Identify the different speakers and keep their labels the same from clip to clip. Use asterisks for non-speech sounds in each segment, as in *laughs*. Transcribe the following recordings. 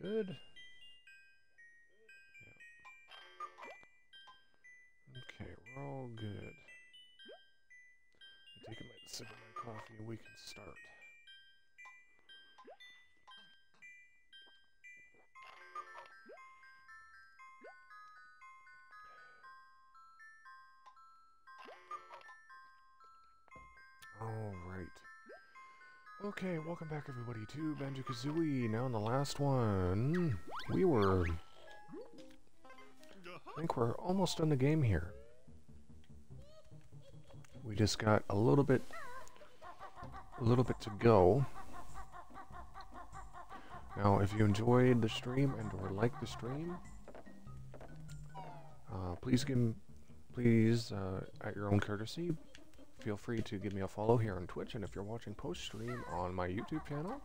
Speaker 1: good? Okay, we're all good. I take a sip of my coffee and we can start. Okay, welcome back everybody to Banjo-Kazooie. Now in the last one, we were... I think we're almost done the game here. We just got a little bit... a little bit to go. Now, if you enjoyed the stream and or liked the stream, uh, please give, please, uh, at your own courtesy, feel free to give me a follow here on Twitch, and if you're watching post-stream on my YouTube channel,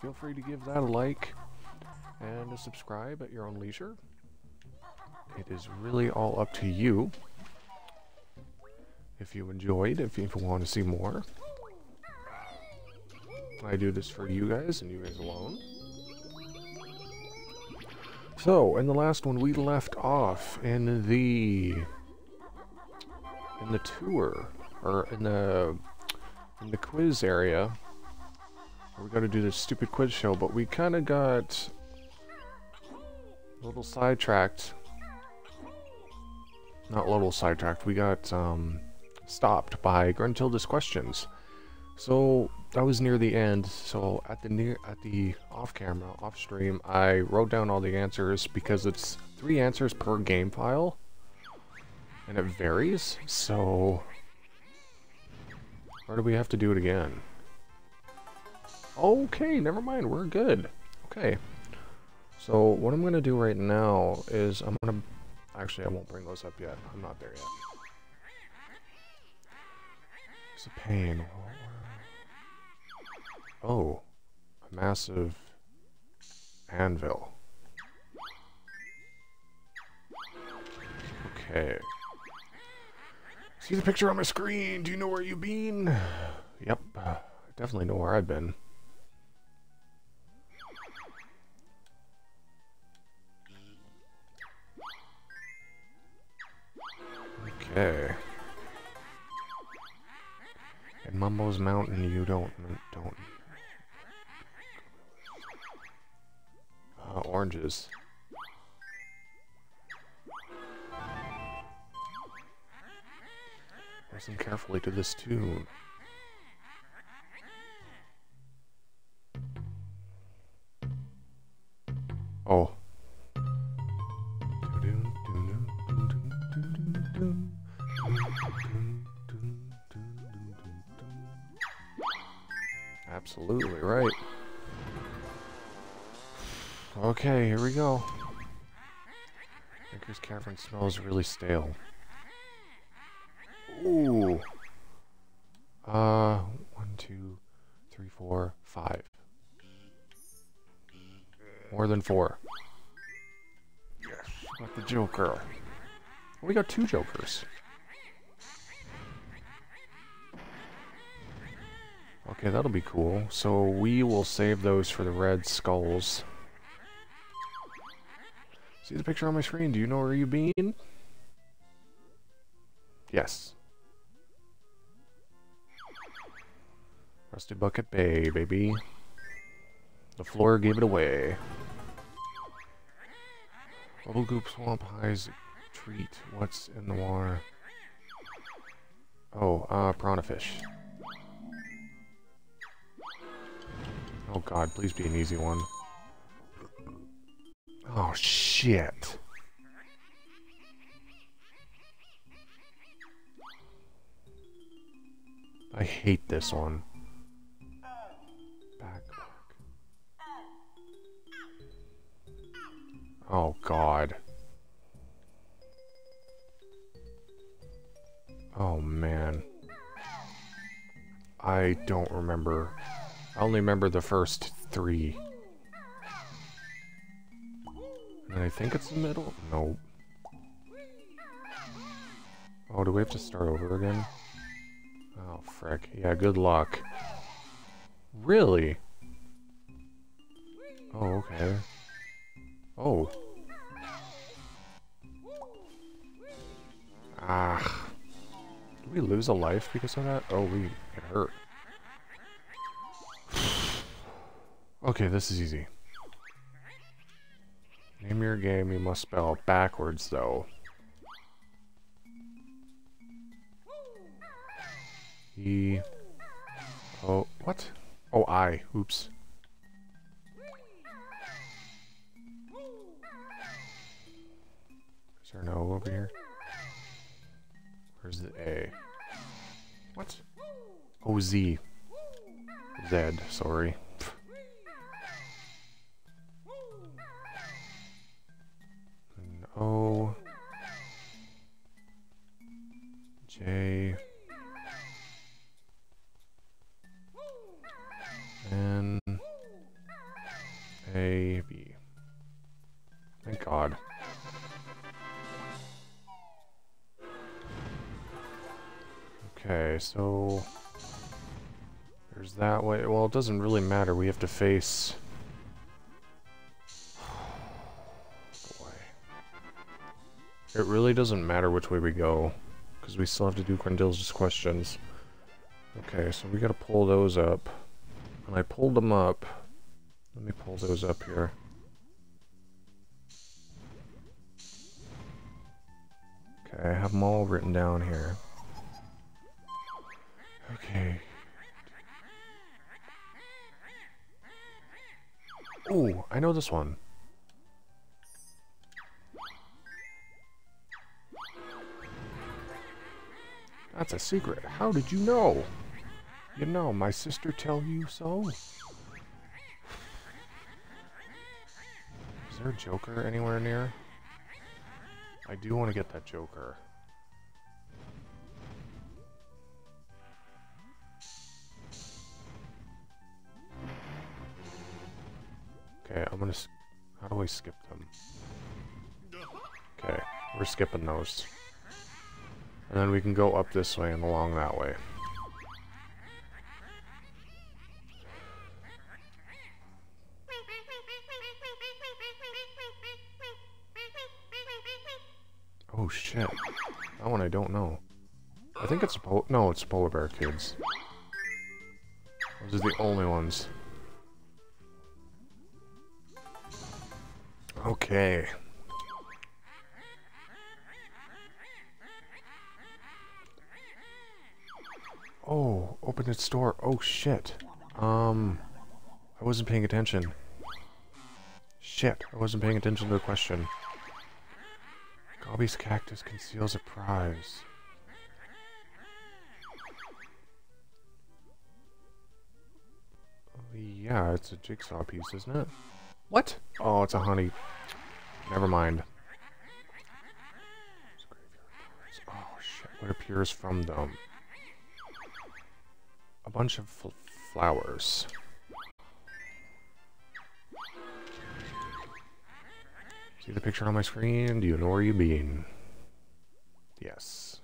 Speaker 1: feel free to give that a like and a subscribe at your own leisure. It is really all up to you. If you enjoyed, if you want to see more. I do this for you guys and you guys alone. So, in the last one, we left off in the... in the tour or in the in the quiz area. We got to do this stupid quiz show, but we kind of got a little sidetracked. Not a little sidetracked. We got um, stopped by Gruntilda's questions. So that was near the end. So at the near at the off camera, off stream, I wrote down all the answers because it's three answers per game file, and it varies. So or do we have to do it again? Okay, never mind, we're good. Okay. So, what I'm going to do right now is I'm going to... Actually, I won't bring those up yet. I'm not there yet. It's a pain. Oh. A massive anvil. Okay. See the picture on my screen. Do you know where you've been? *sighs* Yep. I definitely know where I've been. Okay. In Mumbo's Mountain, you don't don't. Uh, oranges. Listen carefully to this tune. Oh. Absolutely right. Okay, here we go. Baker's Cavern smells really stale. Ooh. Uh, one, two, three, four, five. More than four. Yes, the Joker. We got two Jokers. Okay, that'll be cool. So we will save those for the red skulls. See the picture on my screen? Do you know where you've been? Yes. Rusty Bucket Bay, baby. The floor gave it away. Bubblegloop Swamp High's treat. What's in the water? Oh, uh, piranha fish. Oh god, please be an easy one. Oh shit. I hate this one. Oh, God. Oh, man. I don't remember. I only remember the first three. And I think it's the middle? Nope. Oh, do we have to start over again? Oh, frick. Yeah, good luck. Really? Oh, okay. Oh. Ah. Did we lose a life because of that? Oh, we get hurt. *sighs* Okay, this is easy. Name your game, you must spell backwards, though. E... Oh, what? Oh, I. Oops. There O over here? Where's the A? What? Oh, Z. Z, sorry. O. J. N. A. B. Thank God. Okay, so there's that way. Well, it doesn't really matter. We have to face. *sighs* Boy, it really doesn't matter which way we go, because we still have to do Grendil's questions. Okay, so we gotta pull those up. And I pulled them up. Let me pull those up here. Okay, I have them all written down here. Okay. Oh, I know this one. That's a secret. How did you know? You know, my sister tell you so? Is there a Joker anywhere near? I do want to get that Joker. Okay, I'm gonna... How do I skip them? Okay, we're skipping those. And then we can go up this way and along that way. Oh shit. That one I don't know. I think it's no, it's Polar Bear Kids. Those are the only ones. Okay. Oh, open its door. Oh shit. Um, I wasn't paying attention. Shit, I wasn't paying attention to the question. Gobi's cactus conceals a prize. Yeah, it's a jigsaw piece, isn't it? What? Oh, it's a honey. Never mind. Oh, shit. What appears from them? Um, a bunch of flowers. See the picture on my screen? Do you know where you've been? Yes.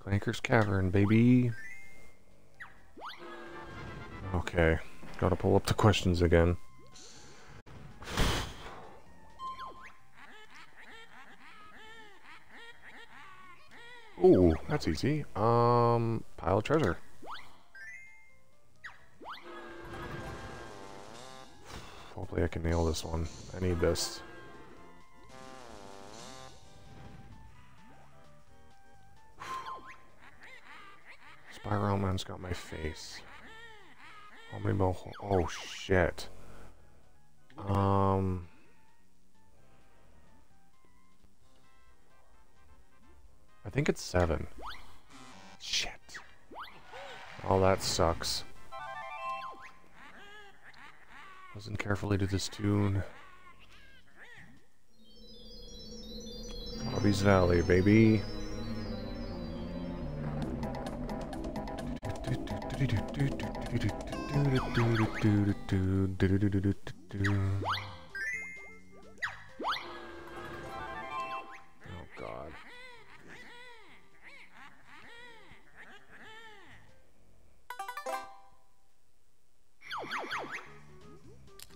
Speaker 1: Clanker's Cavern, baby. Okay. Gotta pull up the questions again. Ooh, that's easy. Um, pile of treasure. Hopefully I can nail this one. I need this. Spiral Man's got my face. Oh shit. Um. I think it's seven. Shit. Oh, that sucks. Listen carefully to this tune. Gobi's Valley, baby. Oh god.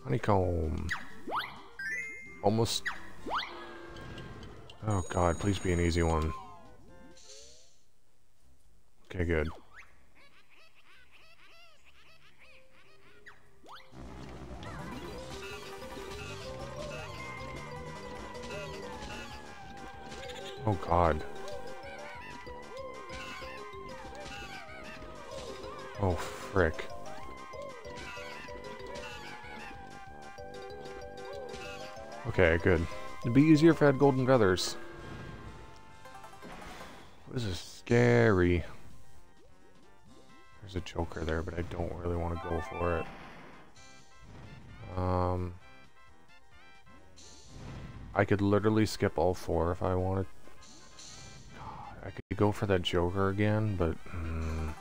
Speaker 1: Honeycomb. Almost. Oh god, please be an easy one. Okay, good. Good. It'd be easier if I had golden feathers. This is scary. There's a joker there, but I don't really want to go for it. Um, I could literally skip all four if I wanted. God, I could go for that joker again, but mm,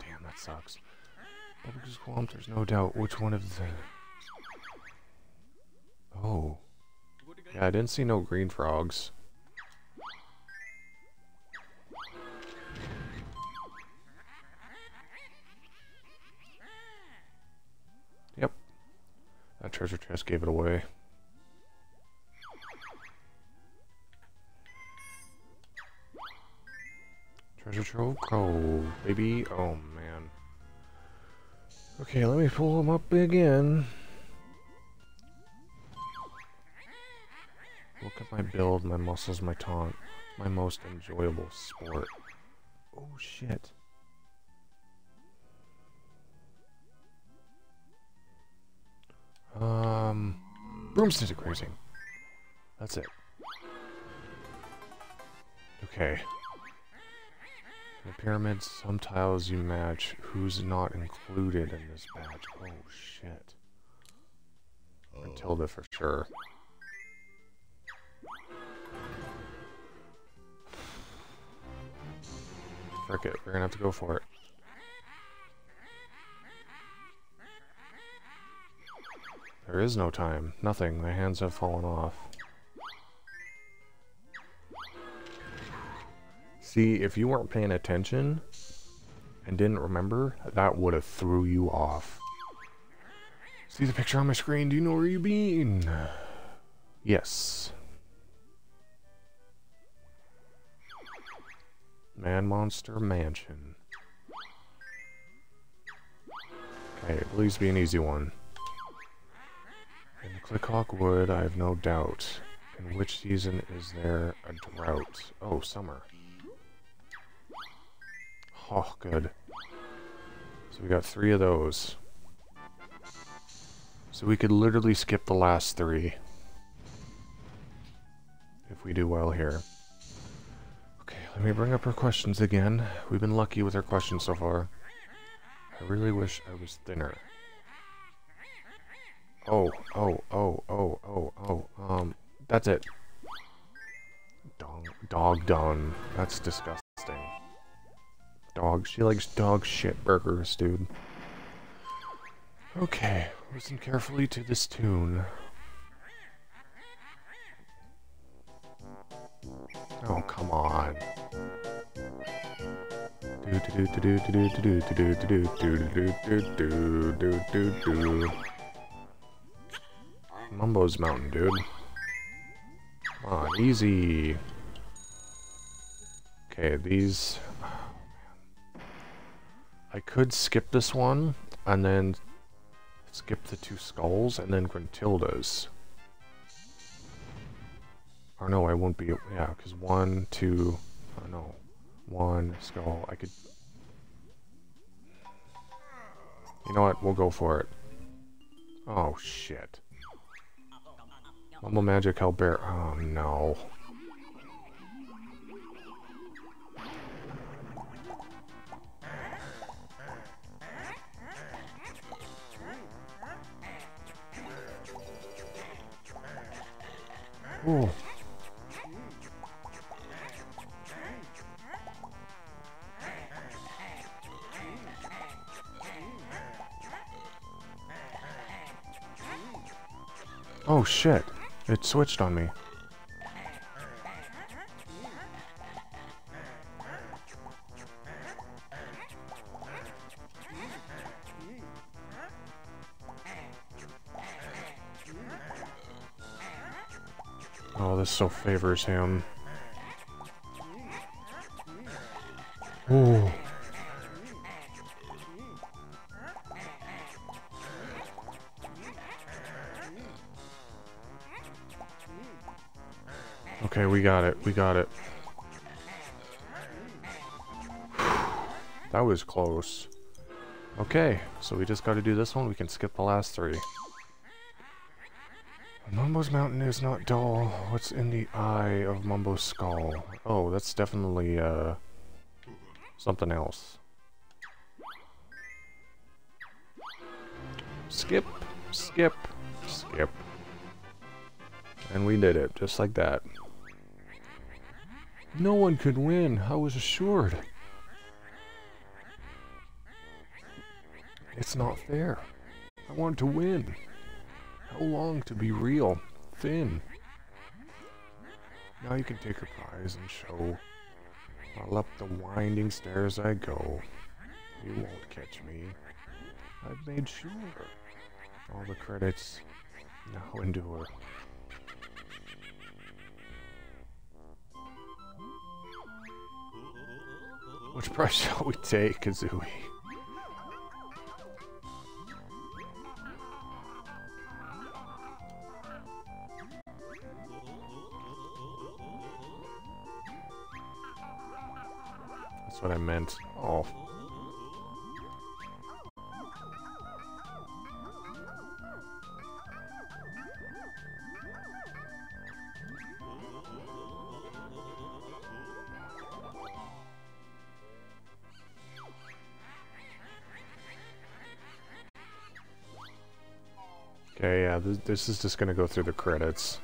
Speaker 1: damn, that sucks. Swamp, there's no doubt which one of the Oh. Yeah, I didn't see no green frogs. Yep. That treasure chest gave it away. Treasure Trove Cove, baby. Oh, man. Okay, let me pull them up again. My build, my muscles, my taunt. My most enjoyable sport. Oh shit. Um, broomstick cruising. That's it. Okay. The pyramids, some tiles you match. Who's not included in this batch? Oh shit. Matilda for sure. Frick it, we're gonna have to go for it. There is no time. Nothing. My hands have fallen off. See, if you weren't paying attention and didn't remember, that would have threw you off. See the picture on my screen? Do you know where you've been? Yes. Mad Monster Mansion. Okay, please be an easy one. In Click Clock Wood, I have no doubt. In which season is there a drought? Oh, summer. Oh, good. So we got three of those. So we could literally skip the last three. If we do well here. Let me bring up her questions again. We've been lucky with her questions so far. I really wish I was thinner. Oh, oh, oh, oh, oh, oh, um, that's it. Dog, dog done. That's disgusting. Dog, she likes dog shit burgers, dude. Okay, listen carefully to this tune. Oh, come on. Mumbo's Mountain, dude. Come on, easy. Okay, these... I could skip this one, and then skip the two skulls, and then Gruntilda's. Or oh, no, I won't be, yeah, because one, two, oh no, one skull, I could, you know what, we'll go for it. Oh, shit. Mumble Magic hell Bear. oh no. Ooh. Oh shit, it switched on me. Oh, this so favors him. We got it. That was close. Okay, so we just got to do this one. We can skip the last three. Mumbo's mountain is not dull. What's in the eye of Mumbo's skull? Oh, that's definitely, uh, something else. Skip, skip, skip. And we did it, just like that. No one could win, I was assured. It's not fair. I want to win. How long to be real? Thin. Now you can take your prize and show. While up the winding stairs I go. You won't catch me. I've made sure. All the credits now endure. Which price shall we take, Kazooie? That's what I meant. Oh. This, is just gonna go through the credits.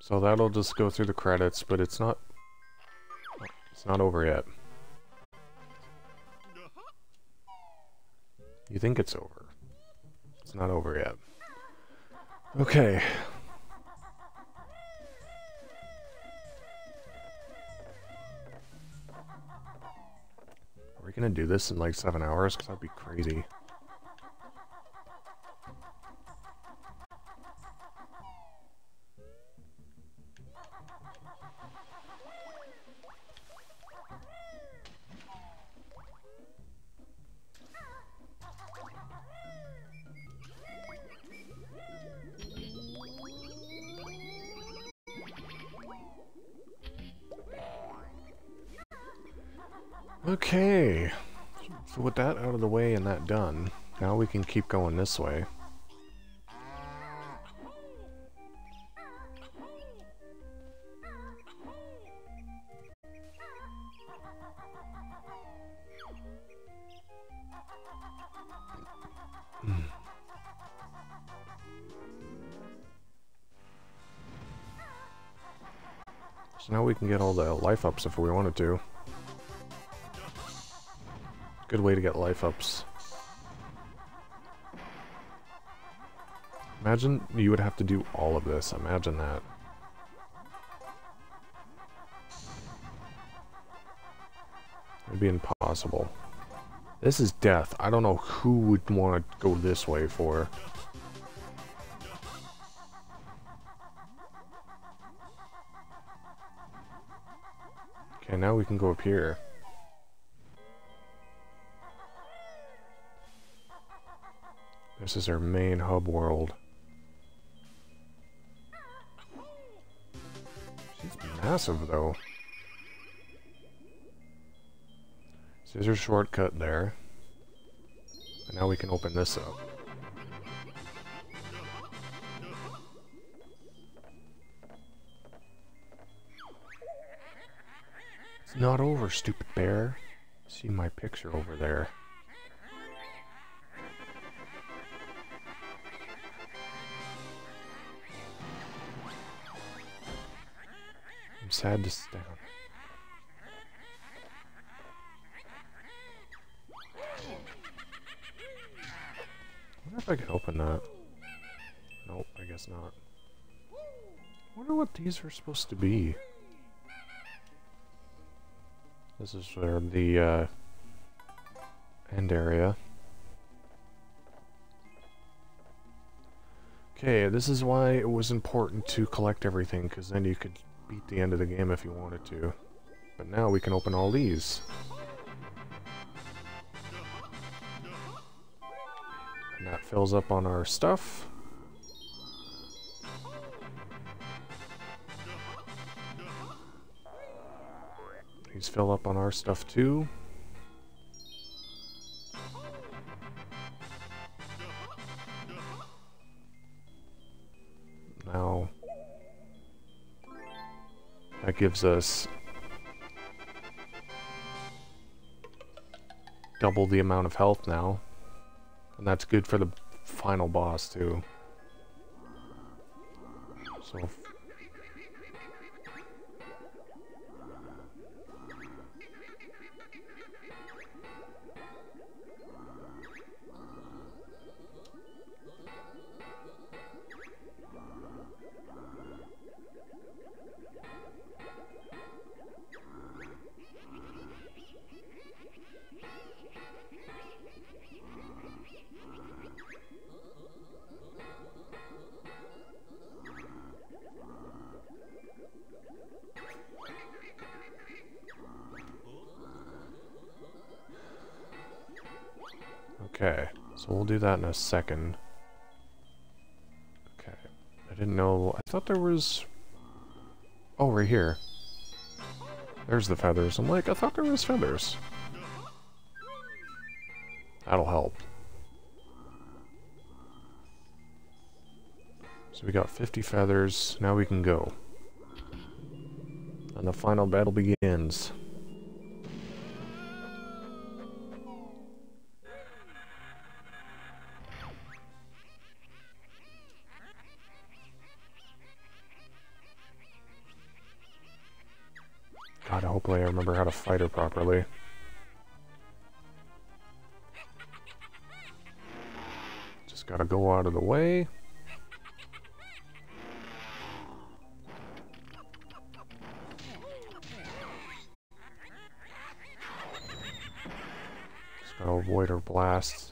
Speaker 1: So that'll just go through the credits, but it's not it's not over yet. You think it's over. It's not over yet. Okay. Are we gonna do this in like seven hours? Because that'd be crazy. Keep going this way. So now we can get all the life ups if we wanted to. Good way to get life ups. Imagine you would have to do all of this. Imagine that. It'd be impossible. This is death. I don't know who would want to go this way for. Okay, now we can go up here. This is our main hub world. She's massive, though. So there's a shortcut there. And now we can open this up. It's not over, stupid bear. See my picture over there. Sad to stand. I wonder if I can open that. Nope, I guess not. I wonder what these are supposed to be. This is where the uh, end area. Okay, this is why it was important to collect everything, because then you could beat the end of the game if you wanted to. But now we can open all these. And that fills up on our stuff. These fill up on our stuff too. Gives us double the amount of health now. And that's good for the final boss too. So that in a second. Okay, I didn't know, I thought there was... Oh, right here. There's the feathers. I'm like, I thought there was feathers. That'll help. So we got 50 feathers, now we can go. And the final battle begins. Remember how to fight her properly. Just gotta go out of the way. Just gotta avoid her blasts.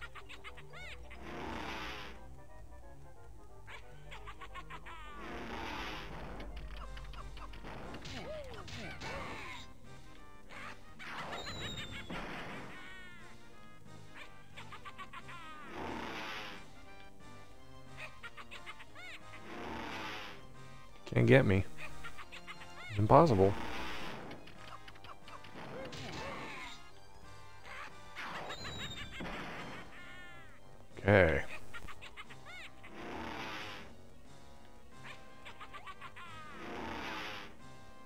Speaker 1: Get me. Impossible. Okay.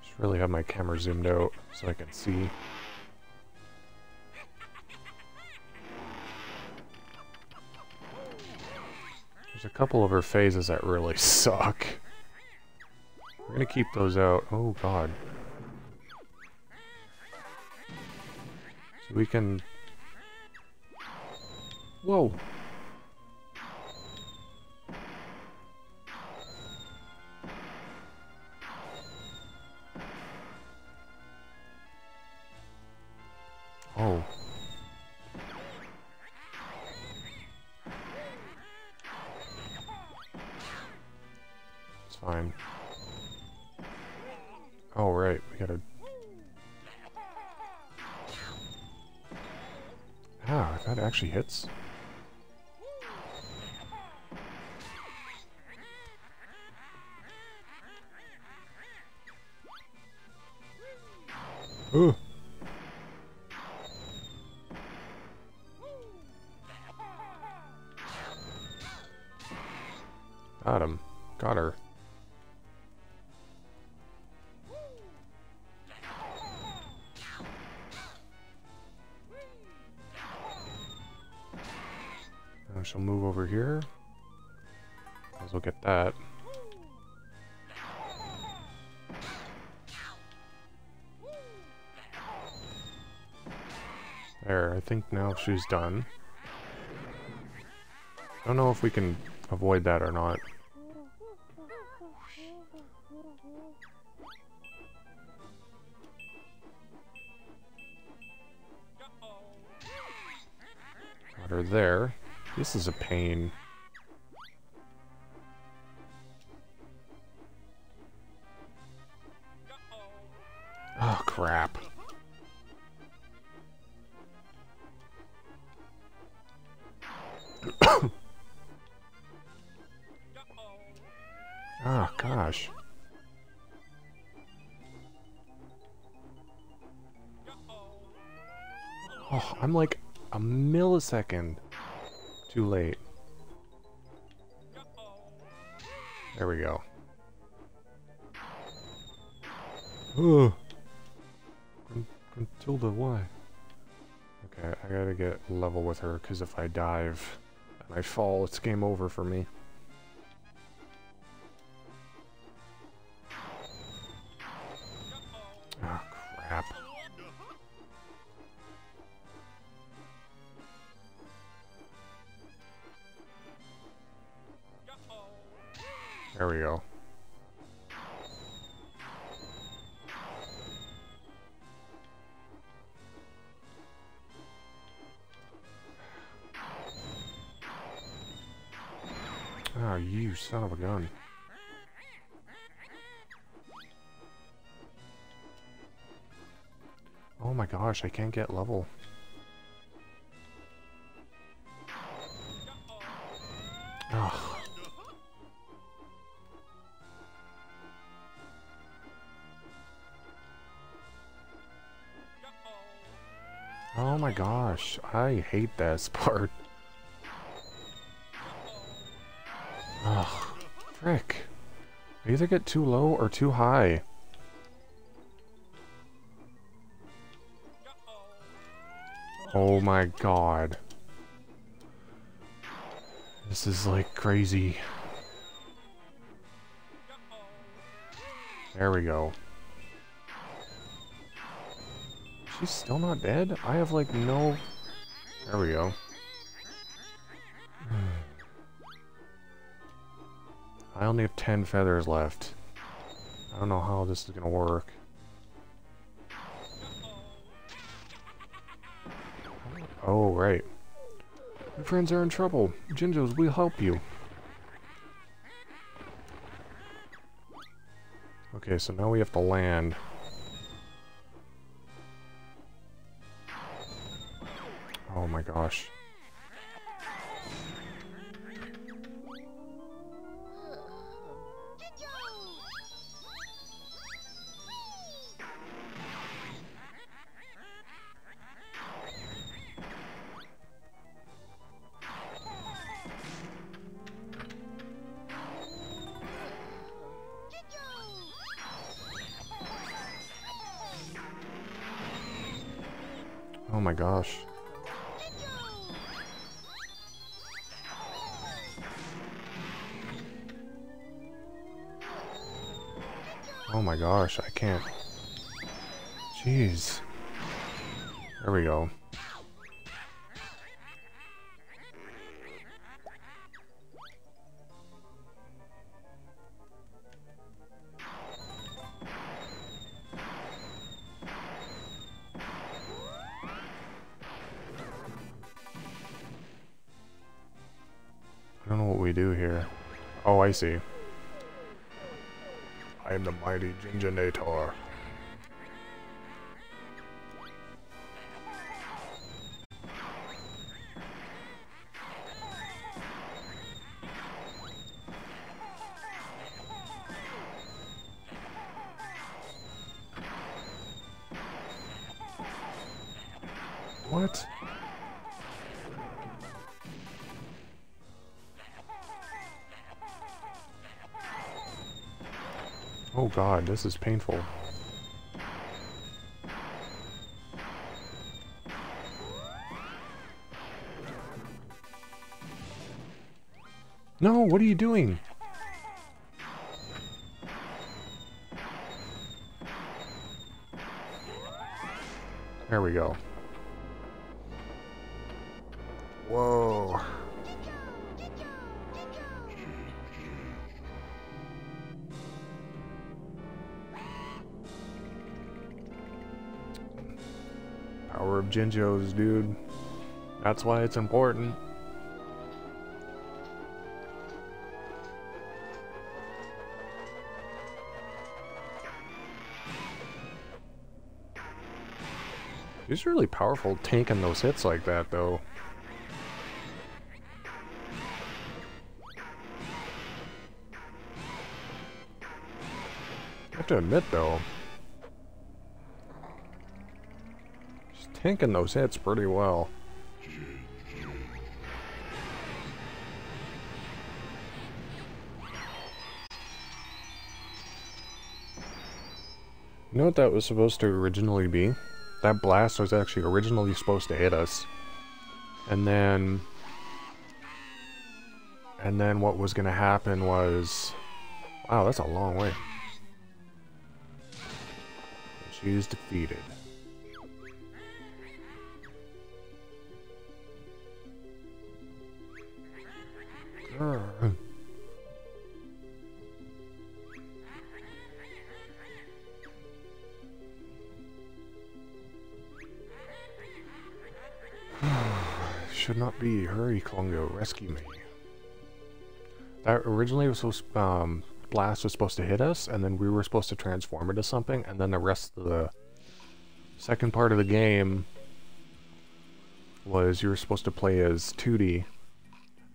Speaker 1: Just really have my camera zoomed out so I can see. There's a couple of her phases that really *laughs* suck. We're gonna keep those out. Oh god. So we can... Whoa! Actually hits. She's done. I don't know if we can avoid that or not. Got her there. This is a pain. Millisecond too late. There we go. Ugh. Gruntilda, why? Okay, I gotta get level with her, because if I dive and I fall, it's game over for me. Gosh, I can't get level. Ugh. Oh my gosh, I hate this *laughs* part. Ugh, frick. I either get too low or too high. Oh my god. This is like crazy. There we go. She's still not dead? I have like no... There we go. *sighs* I only have 10 feathers left. I don't know how this is gonna work. Right. Your friends are in trouble. Jinjos we'll help you. Okay, so now we have to land. Oh my gosh. Don't know what we do here. Oh, I see. I am the mighty Jinjonator. This is painful. No, what are you doing? There we go. Jinjos, dude. That's why it's important. He's really powerful tanking those hits like that, though. I have to admit, though, tanking those hits pretty well. You know what that was supposed to originally be? That blast was actually originally supposed to hit us. And then... And then what was going to happen was... Wow, that's a long way. She's defeated. Hurry, Klungo. Rescue me. That originally was supposed um, blast was supposed to hit us, and then we were supposed to transform into something, and then the rest of the second part of the game was you were supposed to play as Tooty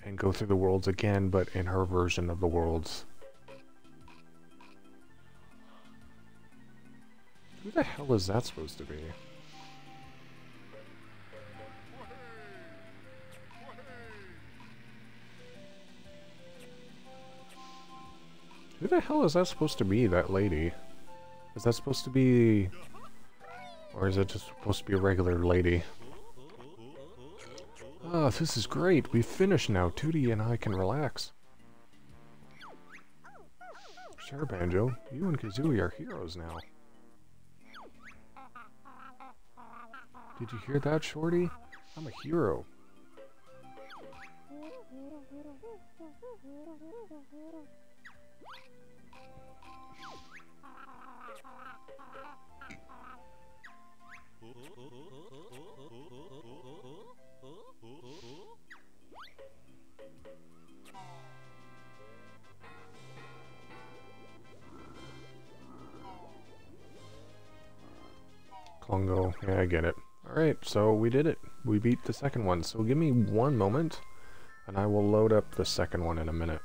Speaker 1: and go through the worlds again, but in her version of the worlds. Who the hell is that supposed to be? Who the hell is that supposed to be, that lady? Is that supposed to be... Or is it just supposed to be a regular lady? Ah, this is great. We've finished now. Tooty and I can relax. Sure, Banjo. You and Kazooie are heroes now. Did you hear that, Shorty? I'm a hero. Yeah, I get it. Alright, so we did it. We beat the second one. So give me one moment, and I will load up the second one in a minute.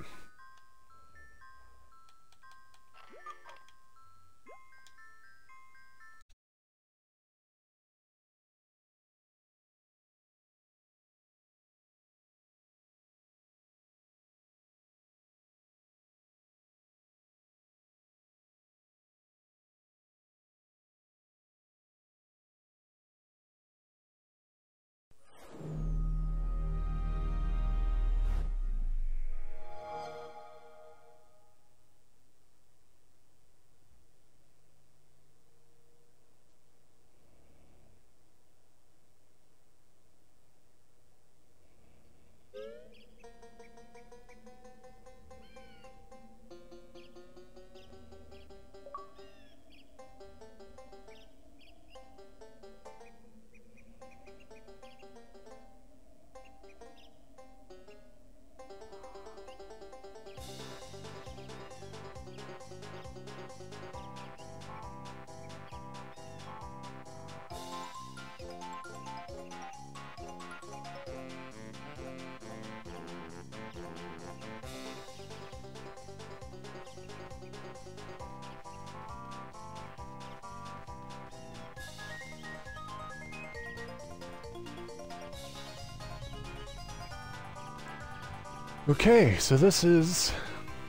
Speaker 1: Okay, so this is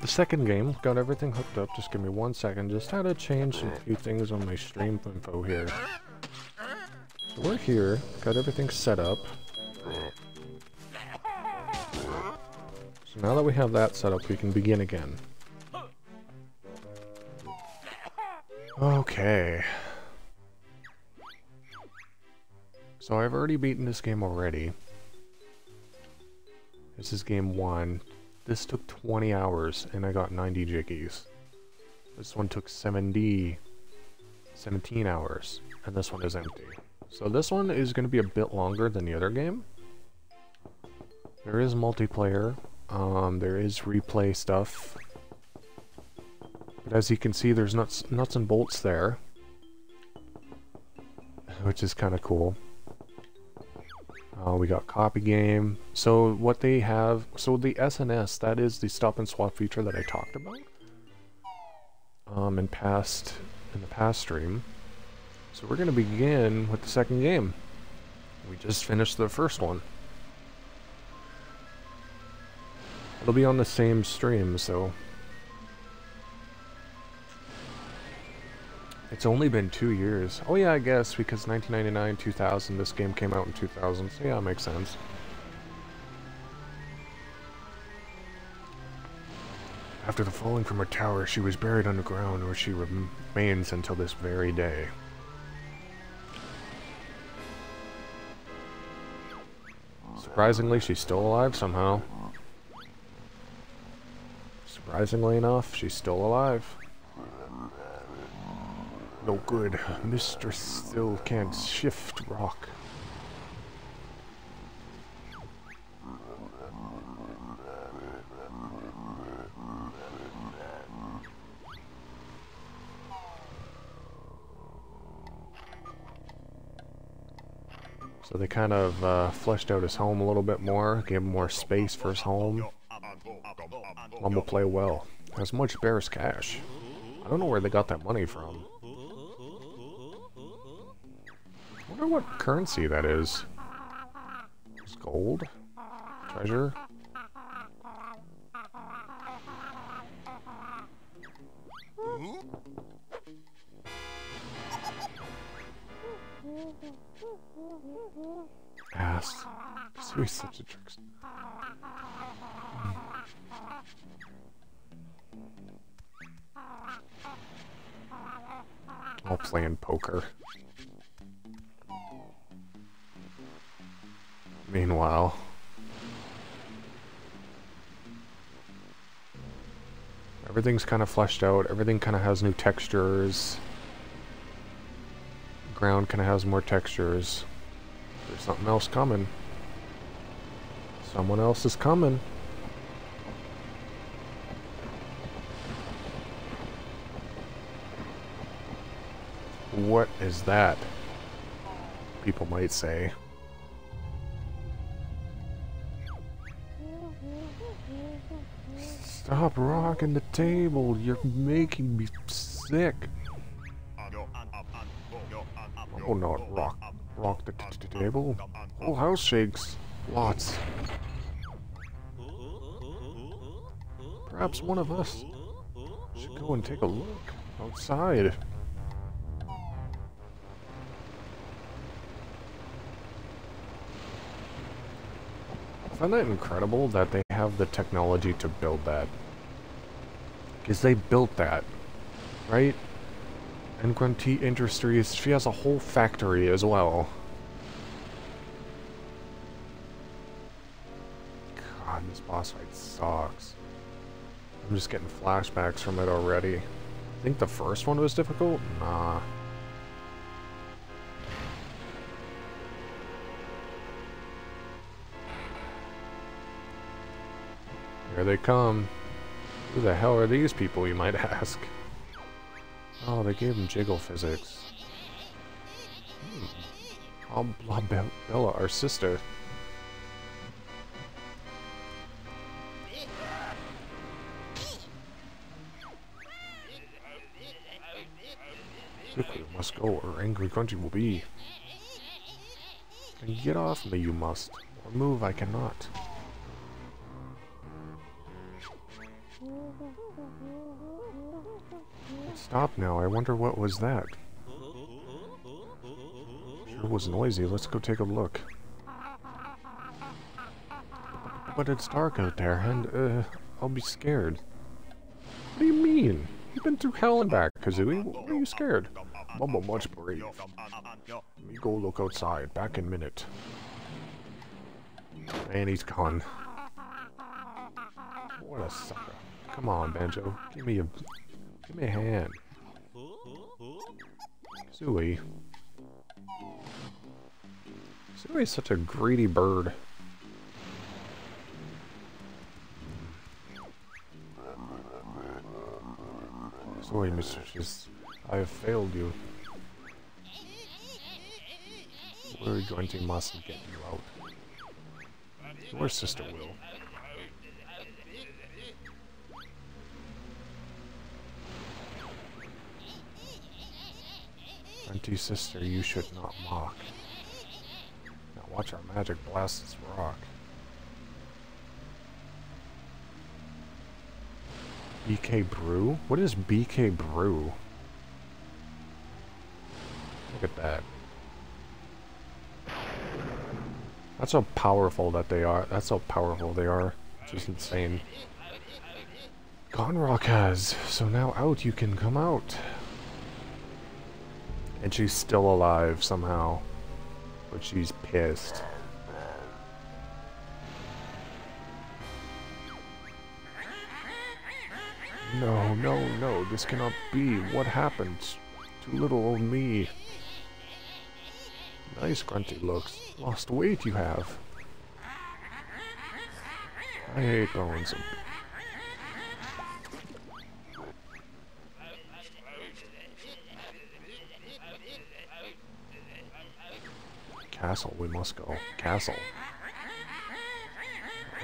Speaker 1: the second game. Got everything hooked up. Just give me one second. Just had to change a few things on my stream info here. So we're here. Got everything set up. So now that we have that set up, we can begin again. Okay. So I've already beaten this game already. This is game one. This took 20 hours and I got 90 jiggies. This one took 70, 17 hours and this one is empty. So this one is going to be a bit longer than the other game. There is multiplayer. Um, there is replay stuff. But as you can see, there's nuts, nuts and bolts there. *laughs* which is kind of cool. Uh, we got copy game. So what they have, so the SNS, that is the stop and swap feature that I talked about. Um, in past, in the past stream. So we're gonna begin with the second game. We just finished the first one. It'll be on the same stream, so It's only been two years. Oh yeah, I guess, because 1999, 2000, this game came out in 2000, so yeah, it makes sense. After the falling from her tower, she was buried underground, where she remains until this very day. Surprisingly, she's still alive somehow. Surprisingly enough, she's still alive. No good. Mistress still can't shift rock. So they kind of uh, fleshed out his home a little bit more, gave him more space for his home. Mum will play well. Has much bears cash. I don't know where they got that money from. What currency that is. Is gold? Treasure? Everything's kind of fleshed out, everything kind of has new textures. Ground kind of has more textures. There's something else coming. Someone else is coming. What is that? People might say. Stop rocking the table. You're making me sick. Oh, not rock. Rock the table. Whole house shakes. Lots. Perhaps one of us should go and take a look outside. I find that incredible that they have the technology to build that. Because they built that, right? And Grunty Industries, she has a whole factory as well. God, this boss fight sucks. I'm just getting flashbacks from it already. I think the first one was difficult? Nah. Here they come. Who the hell are these people, you might *laughs* ask? Oh, they gave him jiggle physics. Hmm. Oh, Bella, our sister. Quickly, must go, or angry Grunty will be. And get off me, you must. Or move, I cannot. Stop now, I wonder what was that. Sure was noisy, let's go take a look. But it's dark out there, and, uh, I'll be scared. What do you mean? You've been through hell and back, Kazooie. What are you scared? Mumbo much brave. Let me go look outside. Back in a minute. And he's gone. What a sucker. Come on, Banjo. Give me a give me a hand. Suey. is such a greedy bird. Sorry. Just I have failed you. We're going to must get you out. Your sister will. Auntie sister, you should not mock. Now watch our magic blast this rock. BK Brew? What is BK Brew? Look at that. That's how powerful that they are. That's how powerful they are. Just insane. Gonrock has. So now out, you can come out. And she's still alive somehow. But she's pissed. No, no, no, this cannot be. What happened to little old me? Nice grunty looks. Lost weight you have. I hate bones. Castle, we must go. Castle.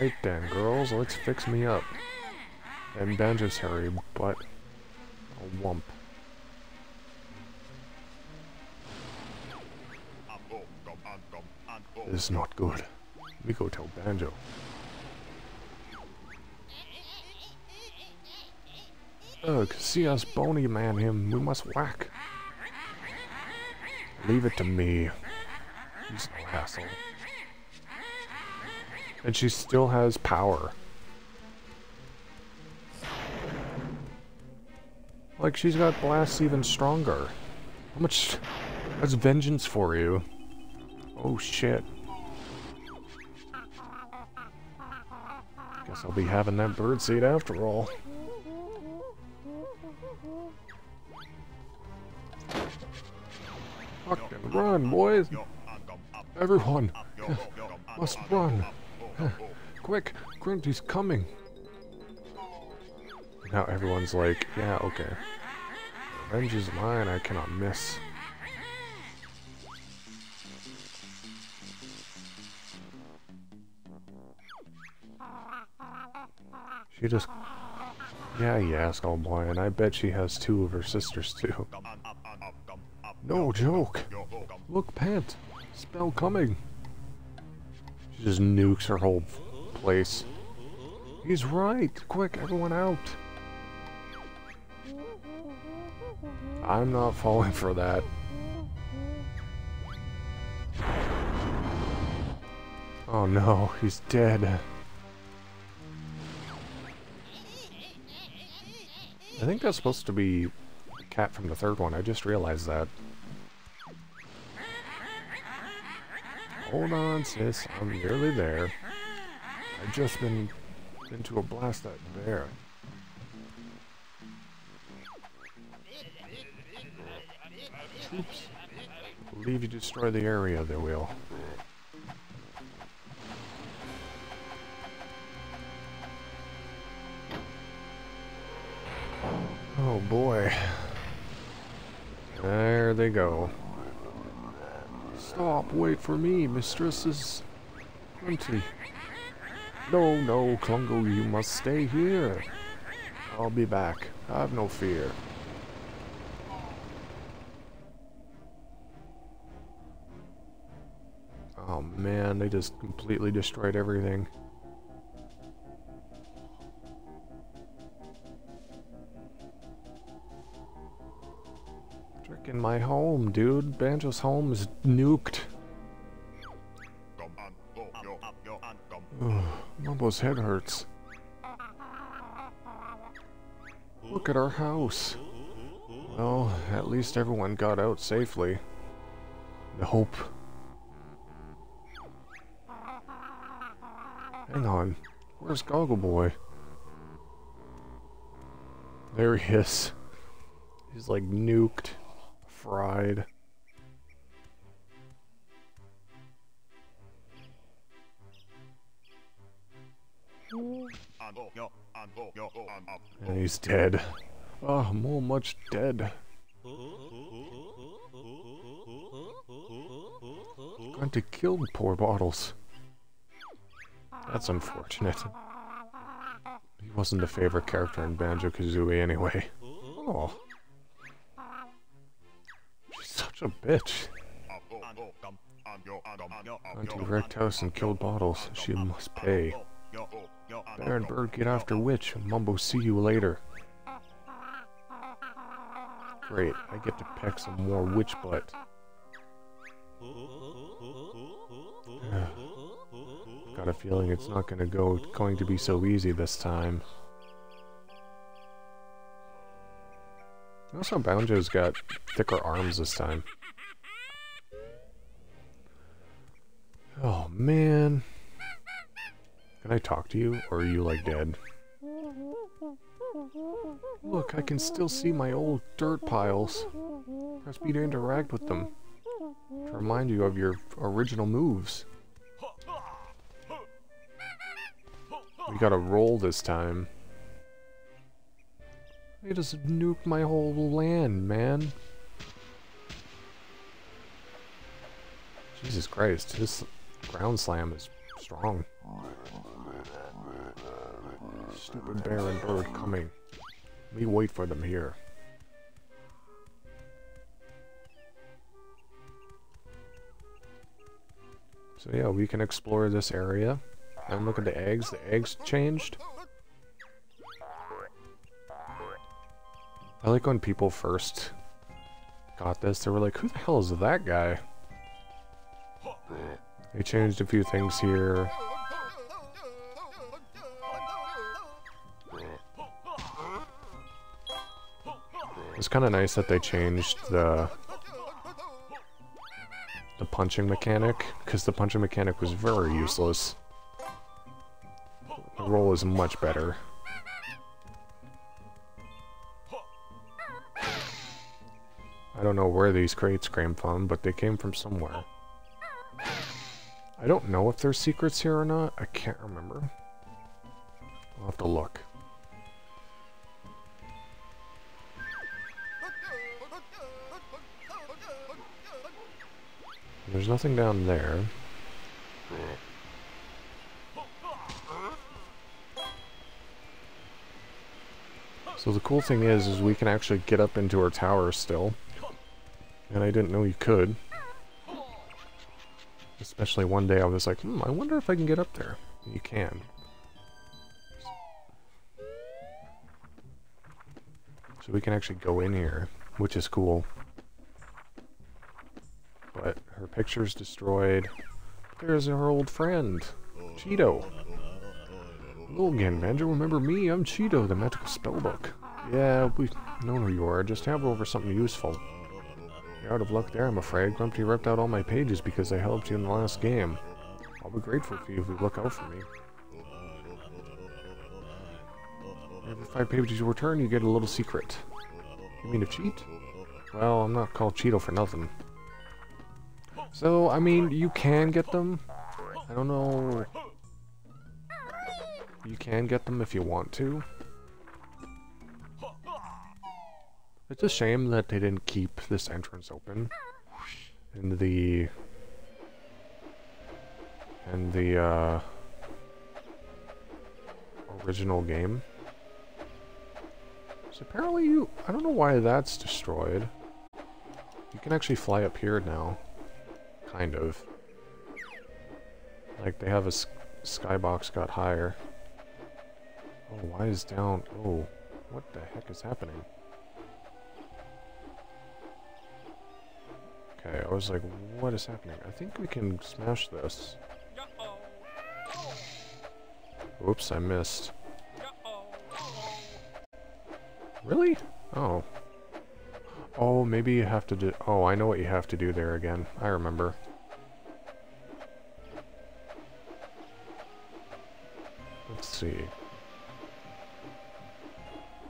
Speaker 1: Right then, girls, let's fix me up. And Banjo's hairy but a wump. This is not good. We go tell Banjo. Ugh, see us bony man him, we must whack. Leave it to me. He's no hassle. And she still has power. Like, she's got blasts even stronger. How much... That's vengeance for you. Oh, shit. Guess I'll be having that bird seed after all. Fucking run, boys! Everyone! Must run! Quick! Grunty's coming! Now everyone's like, yeah, okay. Revenge is mine, I cannot miss. She just... Yeah, yeah, Skullboy, and I bet she has two of her sisters too. No joke! Look, Pant! Spell coming! She just nukes her whole place. He's right! Quick, everyone out! I'm not falling for that. Oh no, he's dead. I think that's supposed to be the cat from the third one. I just realized that. Hold on, sis. I'm nearly there. I've just been into a blast that bear. Oops. believe you destroy the area, they will. Oh boy. There they go. Stop, wait for me, mistresses. Plenty. No, no, Klungo, you must stay here. I'll be back. I have no fear. Oh man, they just completely destroyed everything. Freaking my home, dude. Banjo's home is nuked. Mumbo's head hurts. Look at our house. Well, at least everyone got out safely. Nope. Hang on. Where's Goggle Boy? There he is. He's like nuked. Fried. And he's dead. Ah, oh, more much dead. Grunty killed poor Bottles. That's unfortunate. He wasn't a favorite character in Banjo-Kazooie anyway. Oh. Such a bitch. Auntie wrecked house and killed Bottles. She must pay. Baron Bird, get after Witch. Mumbo, see you later. Great, I get to peck some more witch butt. *sighs* Got a feeling it's not gonna go going to be so easy this time. Also, Banjo's got thicker arms this time. Oh man. Can I talk to you, or are you like dead? Look, I can still see my old dirt piles. Press B to interact with them. To remind you of your original moves. We gotta roll this time. They just nuked my whole land, man. Jesus Christ, this ground slam is strong. Stupid bear and bird coming. We wait for them here. So yeah, we can explore this area. And look at the eggs. The eggs changed. I like when people first got this, they were like, who the hell is that guy? They changed a few things here. It's kind of nice that they changed the the punching mechanic, because the punching mechanic was very useless. The roll is much better. I don't know where these crates came from, but they came from somewhere. I don't know if there's secrets here or not. I can't remember. I'll have to look. There's nothing down there. So the cool thing is, is we can actually get up into our tower still. And I didn't know you could. Especially one day I was like, hmm, I wonder if I can get up there. You can. So we can actually go in here, which is cool. But her picture's destroyed. There's her old friend, Cheato. Hello again, Banjo. Remember me? I'm Cheato, the magical spellbook. Yeah, we know who you are. Just have over something useful. You're out of luck there, I'm afraid. Grumpy ripped out all my pages because I helped you in the last game. I'll be grateful for you if you look out for me. Every five pages you return, you get a little secret. You mean to cheat? Well, I'm not called Cheato for nothing. So, I mean, you can get them. I don't know. You can get them if you want to. It's a shame that they didn't keep this entrance open in the in the uh, original game. So apparently you, I don't know why that's destroyed. You can actually fly up here now. Kind of. Like they have a skybox got higher. Oh, why is down? Oh, what the heck is happening? Okay, I was like, what is happening? I think we can smash this. Oops, I missed. Really? Oh. Oh, maybe you have to do... Oh, I know what you have to do there again. I remember. Let's see.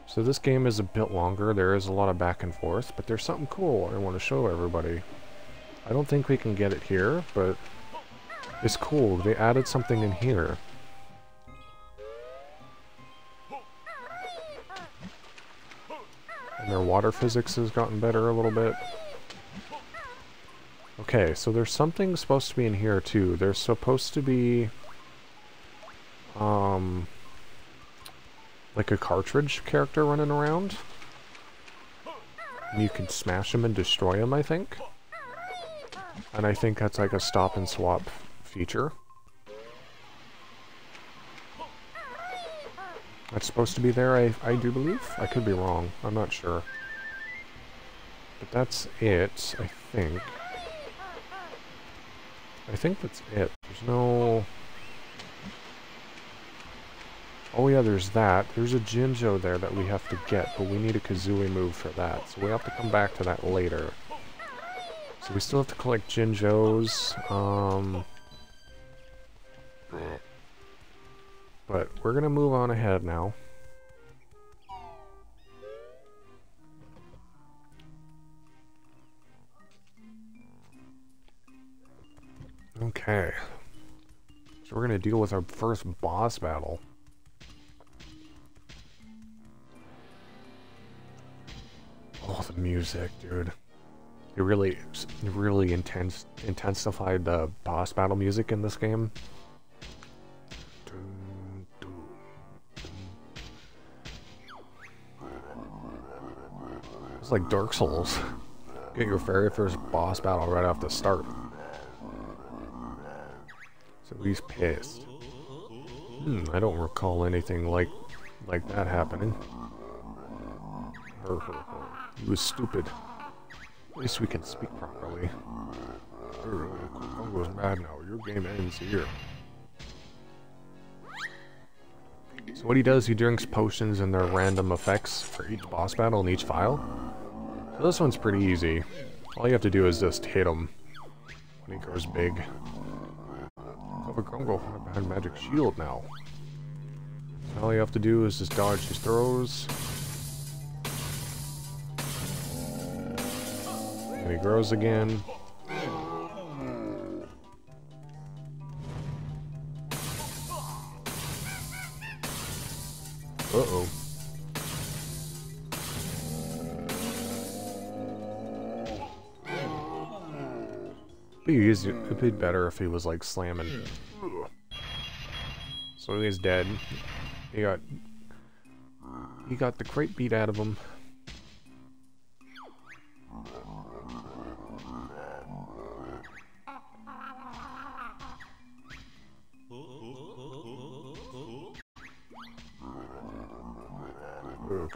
Speaker 1: So this game is a bit longer. There is a lot of back and forth, but there's something cool I want to show everybody. I don't think we can get it here, but it's cool. They added something in here. And their water physics has gotten better a little bit. Okay, so there's something supposed to be in here too. There's supposed to be um like a cartridge character running around. And you can smash him and destroy him, I think. And I think that's like a stop and swap feature. That's supposed to be there, I, I do believe. I could be wrong. I'm not sure. But that's it, I think. I think that's it. There's no... Oh yeah, there's that. There's a Jinjo there that we have to get, but we need a Kazooie move for that. So we have to come back to that later. So we still have to collect Jinjos. Um, but we're going to move on ahead now. Okay. So we're going to deal with our first boss battle. Oh, the music, dude. It really, really intense, intensified the boss battle music in this game. It's like Dark Souls. Get your very first boss battle right off the start. So he's pissed. Hmm, I don't recall anything like like that happening. He was stupid. At least we can speak properly. Klungo's uh, mad now. Your game ends here. So what he does, he drinks potions and their random effects for each boss battle in each file. So this one's pretty easy. All you have to do is just hit him when he goes big. Cover Kongo behind Magic Shield now. All you have to do is just dodge his throws. He grows again. Uh-oh. It'd be better if he was like slamming. So he's dead. He got he got the crate beat out of him.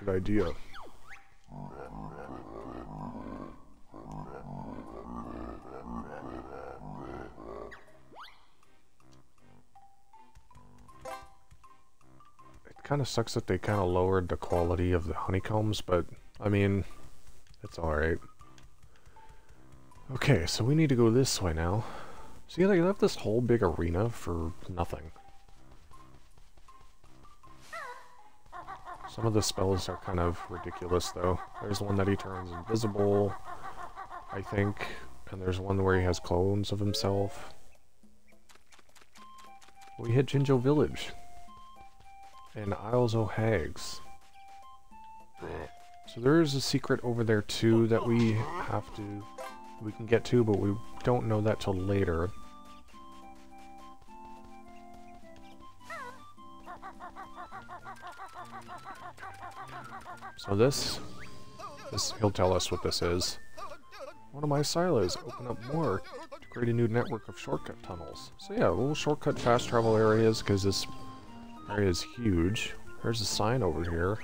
Speaker 1: Good idea. It kind of sucks that they kind of lowered the quality of the honeycombs, but, I mean, it's alright. Okay, so we need to go this way now. See, they left this whole big arena for nothing. Some of the spells are kind of ridiculous, though. There's one that he turns invisible, I think, and there's one where he has clones of himself. We hit Jinjo Village and Isles o' Hags. So there is a secret over there too that we have to, we can get to, but we don't know that till later. So this, this, he'll tell us what this is. One of my silos open up more to create a new network of shortcut tunnels. So yeah, little shortcut fast travel areas because this area is huge. There's a sign over here.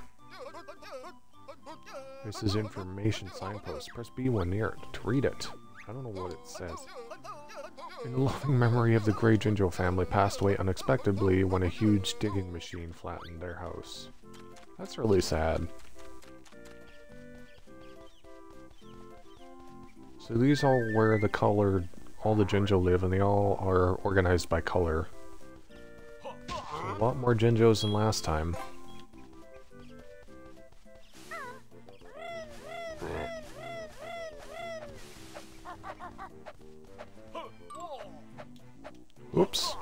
Speaker 1: This is information signpost. Press B when near it to read it. I don't know what it says. In the loving memory of the Grey Jinjo family passed away unexpectedly when a huge digging machine flattened their house. That's really sad. So these all where the color, all the Jinjo live, and they all are organized by color. A lot more Jinjos than last time. Oops.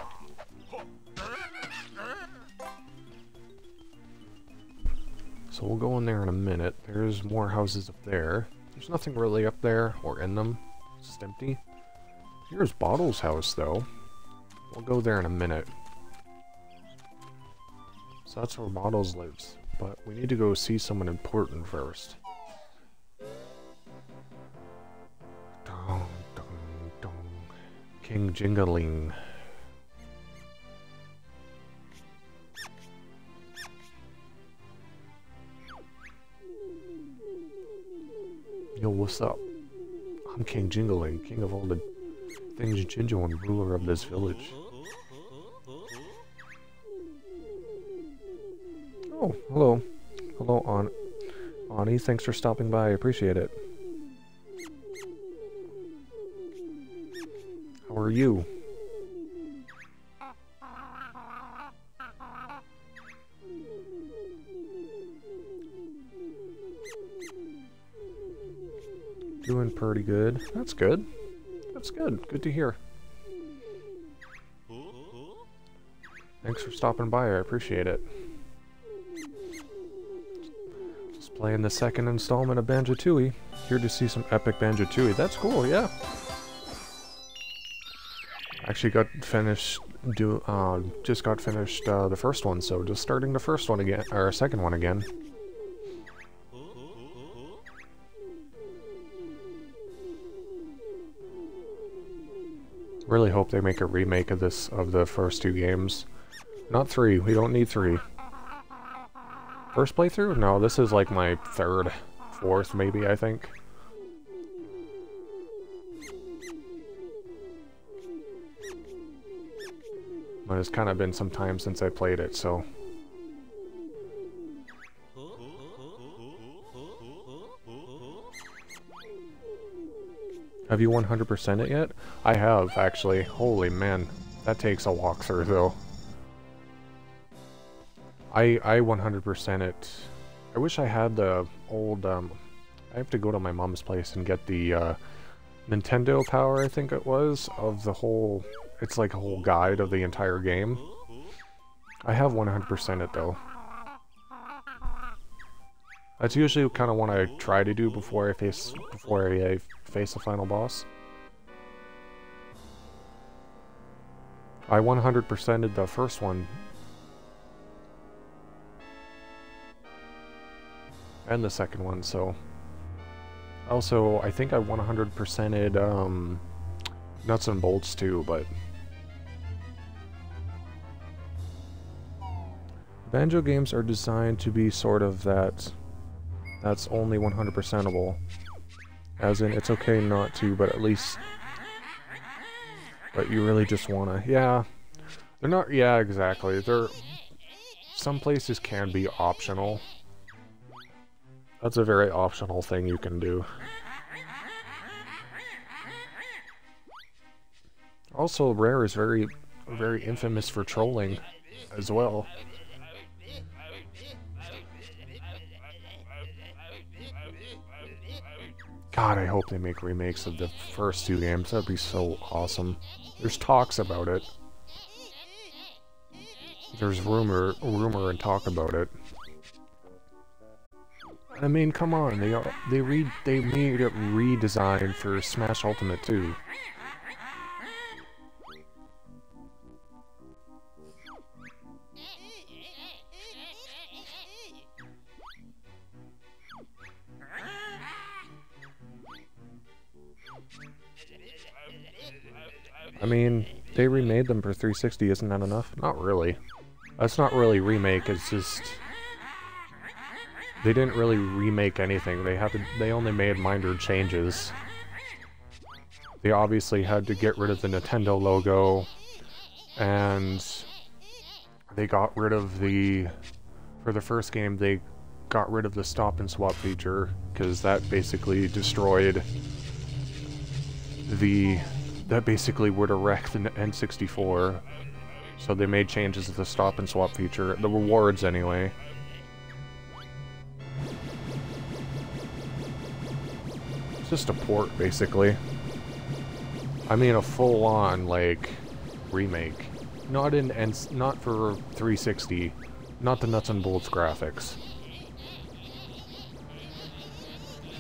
Speaker 1: So we'll go in there in a minute. There's more houses up there. There's nothing really up there or in them. It's just empty. Here's Bottle's house, though. We'll go there in a minute. So that's where Bottles lives. But we need to go see someone important first. Dong, dong, dong. King Jingaling. Yo, what's up? I'm King Jingaling, king of all the things Jinjo and ruler of this village. Oh, hello. Hello, An Ani. Thanks for stopping by. I appreciate it. How are you? Doing pretty good. That's good. That's good. Good to hear. Thanks for stopping by. I appreciate it. Just playing the second installment of Banjo-Tooie. Here to see some epic Banjo-Tooie. That's cool, yeah. Actually got finished do uh just got finished uh, the first one, so just starting the first one again or second one again. Really hope they make a remake of this, of the first two games. Not three, we don't need three. First playthrough? No, this is like my third, fourth maybe, I think. But it's kind of been some time since I played it, so... Have you 100% it yet? I have, actually. Holy man. That takes a walkthrough, though. I I 100% it. I wish I had the old, um... I have to go to my mom's place and get the, uh, Nintendo Power, I think it was, of the whole... It's like a whole guide of the entire game. I have 100% it, though. That's usually kind of what I try to do before I face before I face the final boss. I 100%ed the first one. And the second one, so... Also, I think I 100%ed, um... Nuts and Bolts too, but... Banjo games are designed to be sort of that that's only 100%able. As in, it's okay not to, but at least... But you really just wanna... Yeah. They're not... Yeah, exactly. They're... Some places can be optional. That's a very optional thing you can do. Also, Rare is very, very infamous for trolling as well. God, I hope they make remakes of the first two games. That'd be so awesome. There's talks about it. There's rumor, rumor and talk about it. I mean, come on, they they re they made it redesigned for Smash Ultimate 2. I mean, they remade them for 360, isn't that enough? Not really. That's not really remake, it's just... They didn't really remake anything, they had to, they only made minor changes. They obviously had to get rid of the Nintendo logo, and they got rid of the... For the first game, they got rid of the stop and swap feature, because that basically destroyed the that basically have wrecked the N64. So they made changes to the stop and swap feature, the rewards anyway. It's just a port, basically. I mean a full-on, like, remake. Not in, and not for 360, not the nuts and bolts graphics.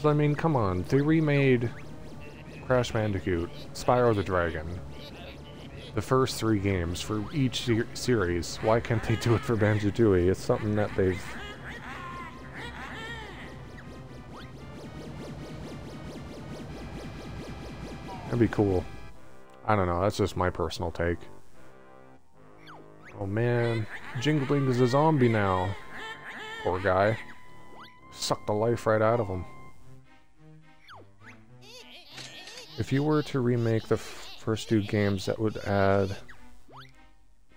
Speaker 1: I mean, come on, they remade Crash Bandicoot, Spyro the Dragon. The first three games for each ser series. Why can't they do it for Banjo-Tooie? It's something that they've... That'd be cool. I don't know, that's just my personal take. Oh man, Jingaling is a zombie now. Poor guy. Sucked the life right out of him. If you were to remake the first two games, that would add...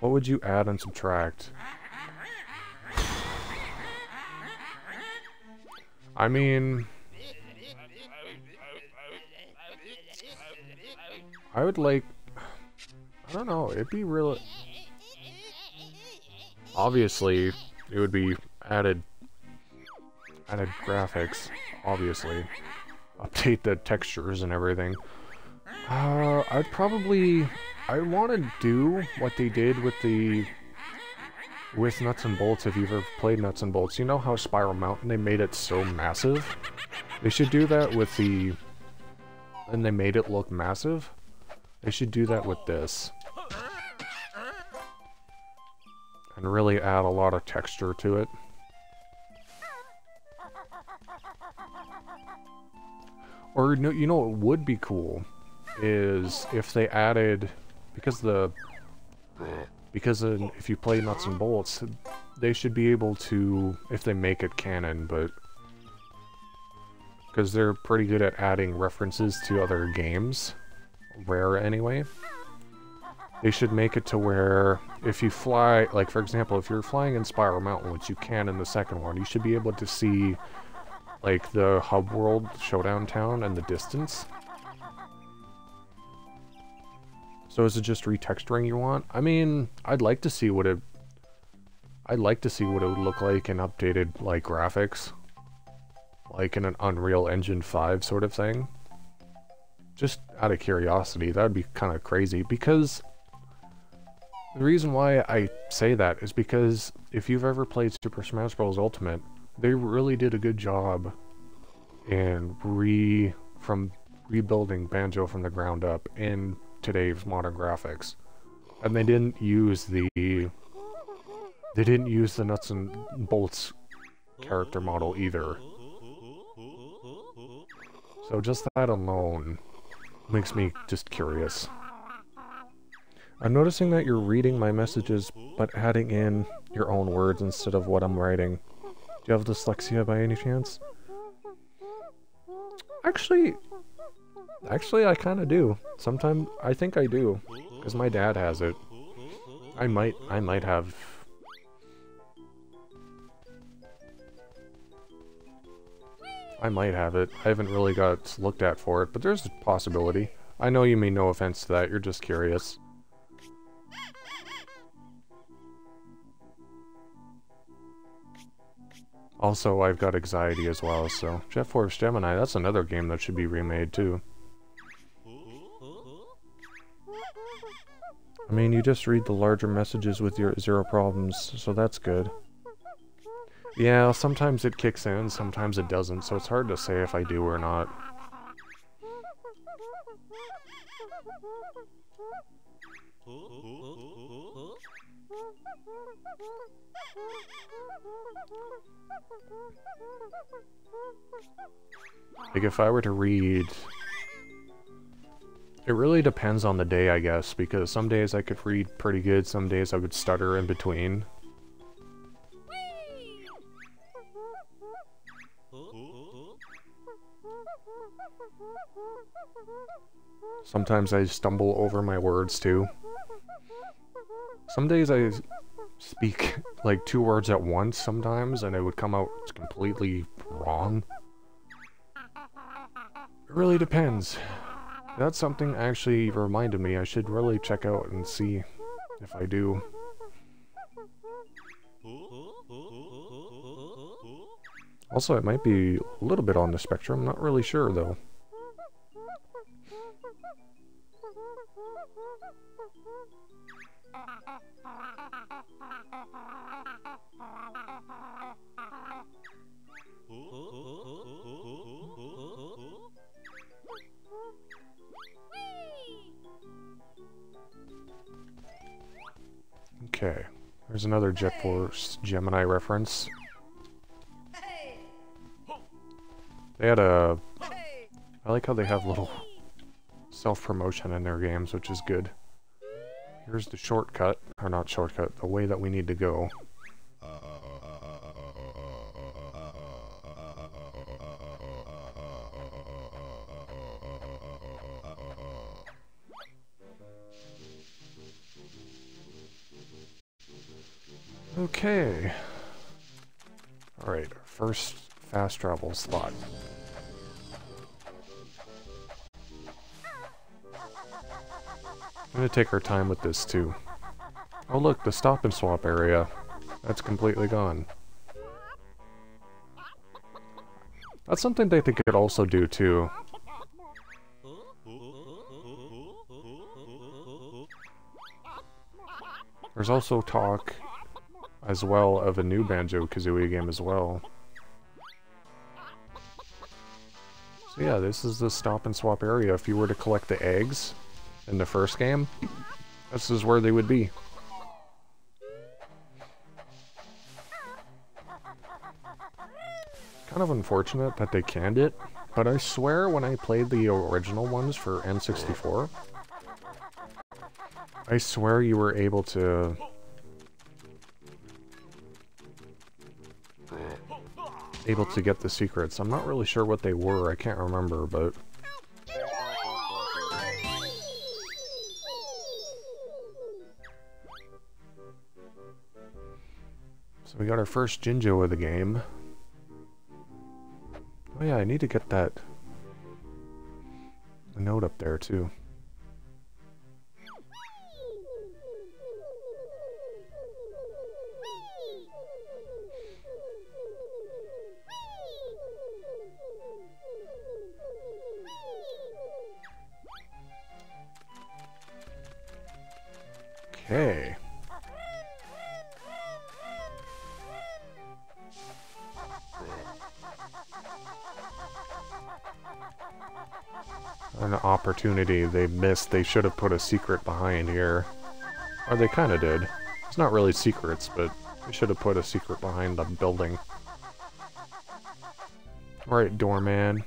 Speaker 1: What would you add and subtract? I mean... I would like... I don't know, it'd be really... Obviously, it would be added... Added graphics, obviously update the textures and everything. Uh, I'd probably... I want to do what they did with the... With Nuts and Bolts, if you've ever played Nuts and Bolts. You know how Spiral Mountain, they made it so massive? They should do that with the... And they made it look massive? They should do that with this. And really add a lot of texture to it. Or no, you know what would be cool is if they added because the because if you play nuts and bolts they should be able to if they make it canon but because they're pretty good at adding references to other games rare anyway. They should make it to where if you fly like for example if you're flying in spiral mountain which you can in the second one you should be able to see like the hub world showdown town and the distance. So is it just retexturing you want? I mean, I'd like to see what it... I'd like to see what it would look like in updated, like, graphics. Like in an Unreal Engine 5 sort of thing. Just out of curiosity, that would be kind of crazy, because... The reason why I say that is because if you've ever played Super Smash Bros. Ultimate, they really did a good job in re from rebuilding Banjo from the ground up in today's modern graphics. And they didn't use the they didn't use the nuts and bolts character model either. So just that alone makes me just curious. I'm noticing that you're reading my messages, but adding in your own words instead of what I'm writing. Do you have dyslexia by any chance? Actually, actually I kind of do. Sometimes I think I do, because my dad has it. I might, I might have. I might have it. I haven't really got looked at for it, but there's a possibility. I know you mean no offense to that, you're just curious. Also, I've got anxiety as well, so Jet Force Gemini, that's another game that should be remade too. I mean, you just read the larger messages with your zero problems, so that's good. Yeah, sometimes it kicks in, sometimes it doesn't, so it's hard to say if I do or not. Like, if I were to read... It really depends on the day, I guess, because some days I could read pretty good, some days I would stutter in between. Sometimes I stumble over my words, too. Some days I speak like two words at once sometimes, and it would come out completely wrong. It really depends. That's something actually reminded me I should really check out and see if I do. Also, it might be a little bit on the spectrum, not really sure though. Okay. There's another Jet Force Gemini reference. They had a... I like how they have little self-promotion in their games, which is good. Here's the shortcut, or not shortcut, the way that we need to go. Okay. Alright, first fast travel slot. I'm gonna take our time with this too. Oh look, the stop and swap area. That's completely gone. That's something they think could also do too. There's also talk as well of a new Banjo-Kazooie game as well. So yeah, this is the stop and swap area. If you were to collect the eggs in the first game, this is where they would be. Kind of unfortunate that they canned it, but I swear when I played the original ones for N64, I swear you were able to able to get the secrets. I'm not really sure what they were, I can't remember, but... So we got our first Jinjo of the game. Oh yeah, I need to get that note up there too. Okay. An opportunity they missed. They should have put a secret behind here. Or they kind of did. It's not really secrets, but they should have put a secret behind the building. Alright, doorman.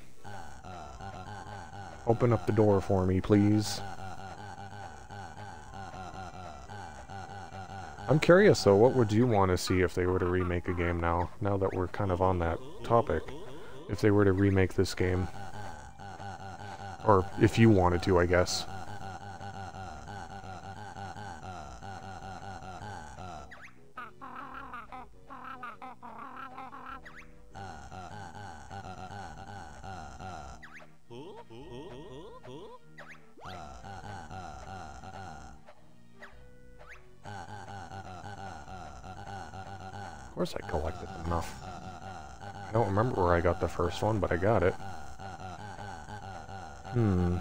Speaker 1: Open up the door for me, please. I'm curious though, what would you want to see if they were to remake a game now, now that we're kind of on that topic? If they were to remake this game. Or if you wanted to, I guess. First one, but I got it. Hmm.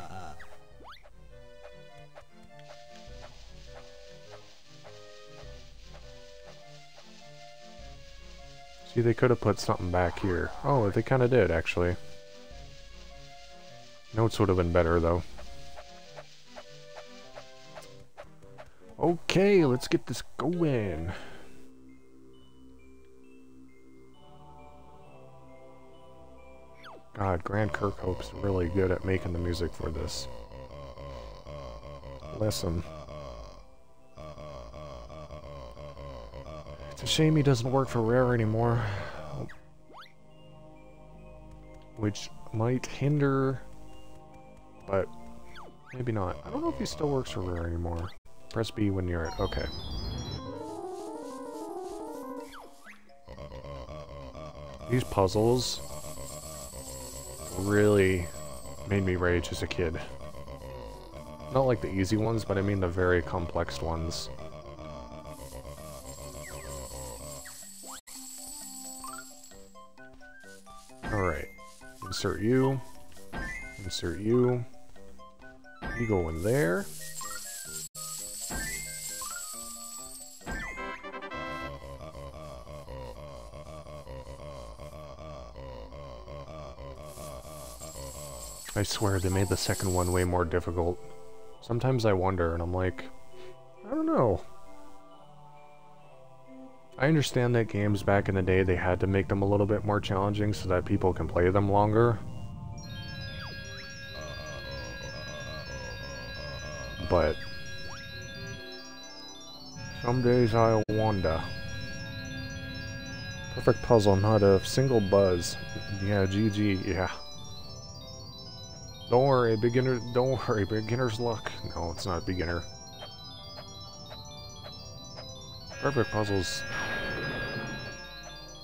Speaker 1: See, they could have put something back here. Oh, they kind of did, actually. Notes would have been better, though. Okay, let's get this going. Uh, God, Grant Kirkhope's really good at making the music for this. Listen. It's a shame he doesn't work for Rare anymore. Which might hinder... But maybe not. I don't know if he still works for Rare anymore. Press B when you're at... Okay. These puzzles really made me rage as a kid. Not like the easy ones, but I mean the very complex ones. Alright. Insert you. Insert you. You go in there. Swear they made the second one way more difficult. Sometimes I wonder, and I'm like, I don't know. I understand that games back in the day, they had to make them a little bit more challenging so that people can play them longer. But... Some days I wonder. Perfect puzzle, not a single buzz. Yeah, GG, yeah. Don't worry, beginner, don't worry, beginner's luck. No, it's not beginner. Perfect puzzles.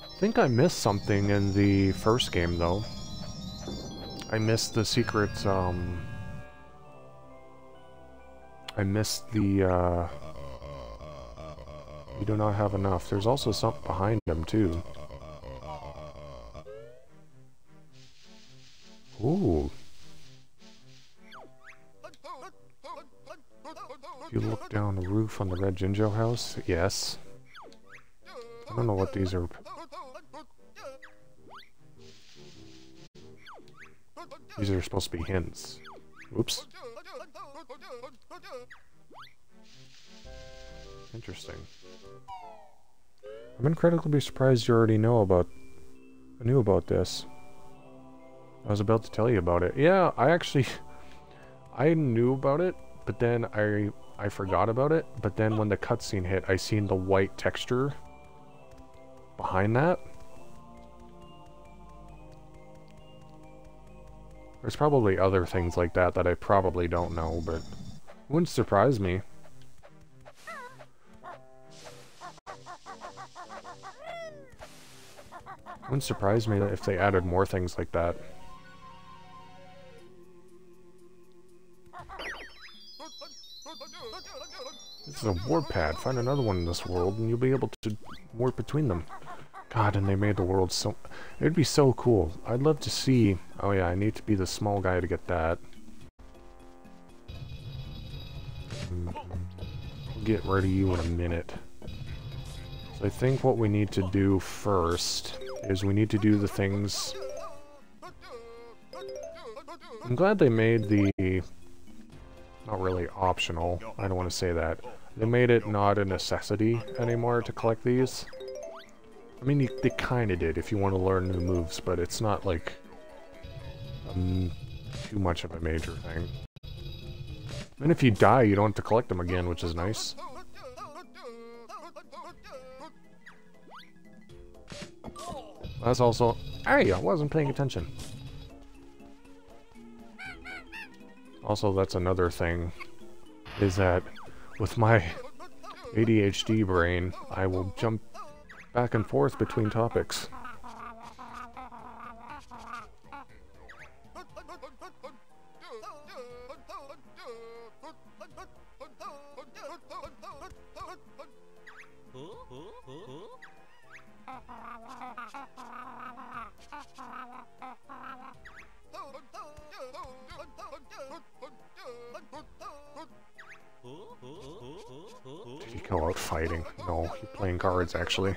Speaker 1: I think I missed something in the first game, though. I missed the secret, um... I missed the, uh... You do not have enough. There's also something behind them, too. The Red Jinjo house, yes. I don't know what these are. These are supposed to be hints. Oops. Interesting. I'm incredibly surprised you already know about... I knew about this. I was about to tell you about it. Yeah, I actually... *laughs* I knew about it, but then I I forgot about it, but then when the cutscene hit, I seen the white texture behind that. There's probably other things like that that I probably don't know, but wouldn't surprise me. Wouldn't surprise me if they added more things like that. This is a warp pad. Find another one in this world, and you'll be able to warp between them. God, and they made the world so... It'd be so cool. I'd love to see... Oh yeah, I need to be the small guy to get that. I'll get rid of you in a minute. So I think what we need to do first is we need to do the things... I'm glad they made the not really optional. I don't want to say that. They made it not a necessity anymore to collect these. I mean, you, they kind of did if you want to learn new moves, but it's not like um, too much of a major thing. And if you die, you don't have to collect them again, which is nice. That's also... Hey, I wasn't paying attention. Also, that's another thing, is that with my ADHD brain, I will jump back and forth between topics. Did he go out fighting? No, he's playing cards, actually.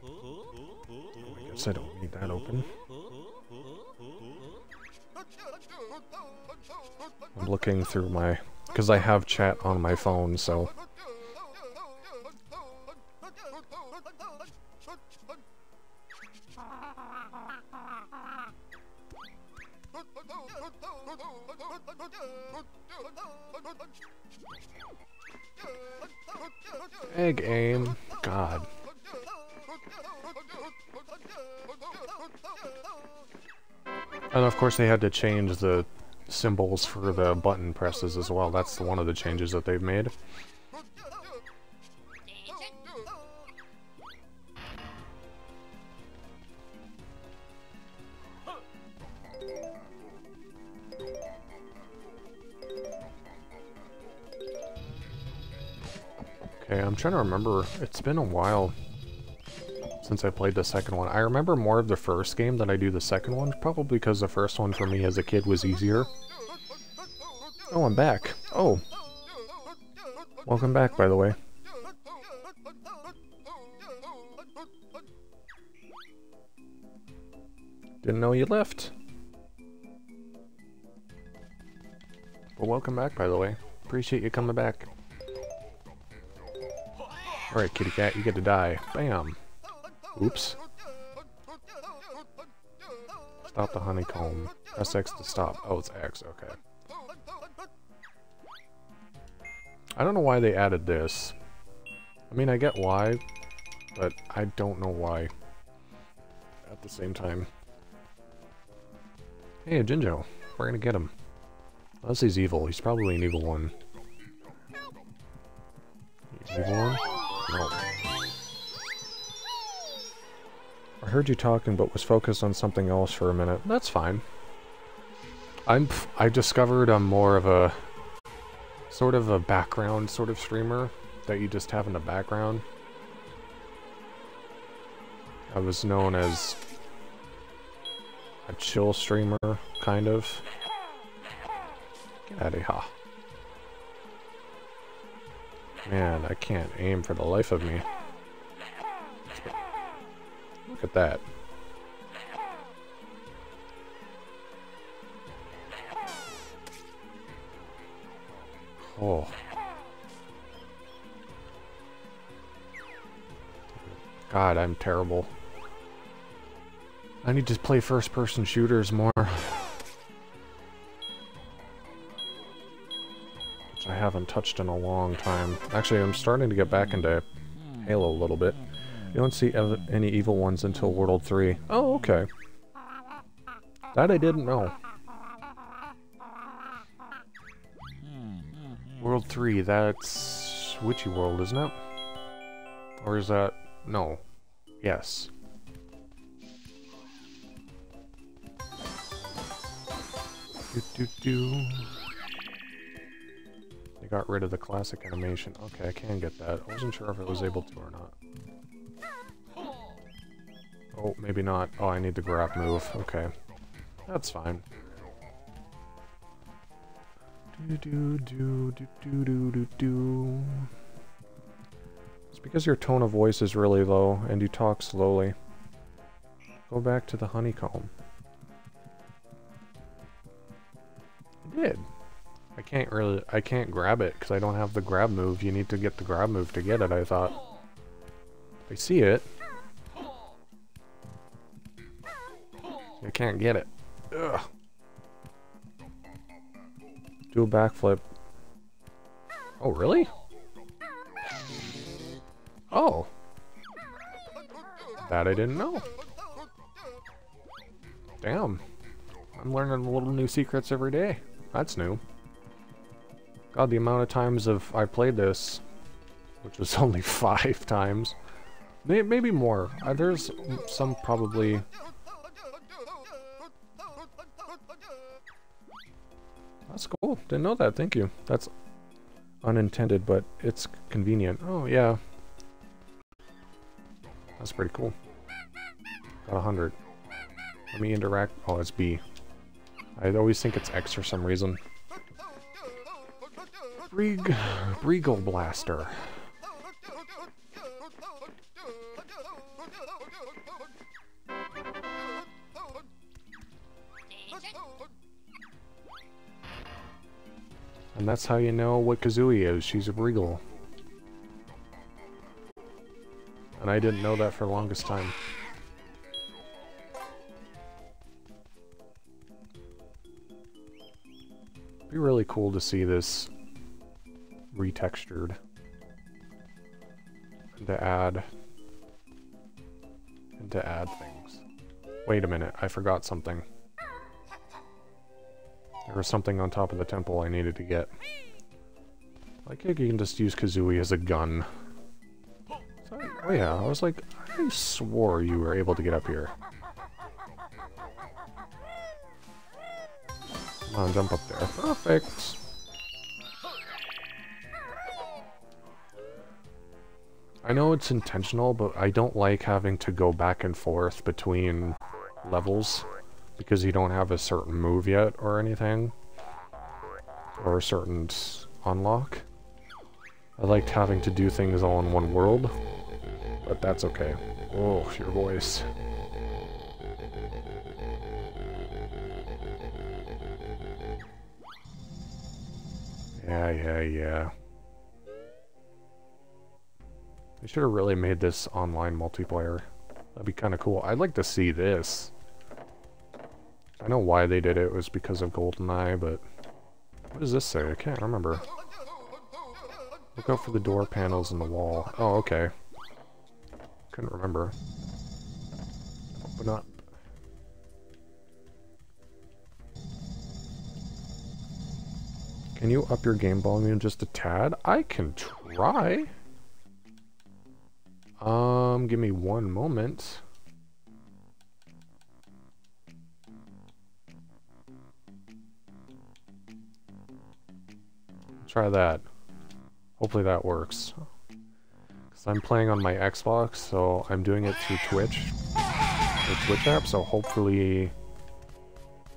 Speaker 1: I guess I don't need that open. I'm looking through my... Because I have chat on my phone, so... Egg aim. God. And of course they had to change the symbols for the button presses as well. That's one of the changes that they've made. Okay, I'm trying to remember. It's been a while since I played the second one. I remember more of the first game than I do the second one, probably because the first one for me as a kid was easier. Oh, I'm back. Oh. Welcome back, by the way. Didn't know you left. Well, welcome back, by the way. Appreciate you coming back. Alright, kitty cat, you get to die. Bam. Oops. Stop the honeycomb. Press X to stop. Oh, it's X, okay. I don't know why they added this. I mean, I get why, but I don't know why at the same time. Hey, Jinjo. We're gonna get him. Unless he's evil. He's probably an evil one. Evil one? No. I heard you talking but was focused on something else for a minute. That's fine. I'm I discovered I'm more of a sort of a background sort of streamer that you just have in the background. I was known as a chill streamer, kind of. Out. Man, I can't aim for the life of me. Look at that. Oh. God, I'm terrible. I need to play first-person shooters more. Which I haven't touched in a long time. Actually, I'm starting to get back into Halo a little bit. You don't see any evil ones until World 3. Oh, okay. That I didn't know. World 3, that's Witchy World, isn't it? Or is that... no. Yes. Do do do. They got rid of the classic animation. Okay, I can get that. I wasn't sure if I was able to or not. Oh, maybe not. Oh, I need the grab move. Okay. That's fine. Do do do do do do do. It's because your tone of voice is really low and you talk slowly. Go back to the honeycomb. I did. I can't really, I can't grab it because I don't have the grab move. You need to get the grab move to get it, I thought. I see it. I can't get it. Ugh. Do a backflip. Oh, really? Oh. That I didn't know. Damn. I'm learning little new secrets every day. That's new. God, the amount of times of I played this, which was *laughs* only five times, maybe more. Uh, there's some probably That's cool. Didn't know that. Thank you. That's unintended, but it's convenient. Oh, yeah. That's pretty cool. Got a hundred. Let me interact. Oh, it's B. I always think it's X for some reason. Brig Breegull Blaster. And that's how you know what Kazooie is. She's a Breegull. And I didn't know that for the longest time. be really cool to see this retextured. And to add... And to add things. Wait a minute, I forgot something. There was something on top of the temple I needed to get. Like, you can just use Kazooie as a gun. So, oh yeah, I was like, I swore you were able to get up here. Come on, jump up there. Perfect! I know it's intentional, but I don't like having to go back and forth between levels because you don't have a certain move yet or anything. Or a certain unlock. I liked having to do things all in one world, but that's okay. Oh, your voice. Yeah, yeah, yeah. They should have really made this online multiplayer. That'd be kind of cool. I'd like to see this. I know why they did it. It was because of GoldenEye, but... What does this say? I can't remember. Look out for the door panels in the wall. Oh, okay. Couldn't remember. Open up. Can you up your game volume just a tad? I can try. Um, give me one moment. Try that. Hopefully that works. Because I'm playing on my Xbox, so I'm doing it through Twitch. The Twitch app, so hopefully...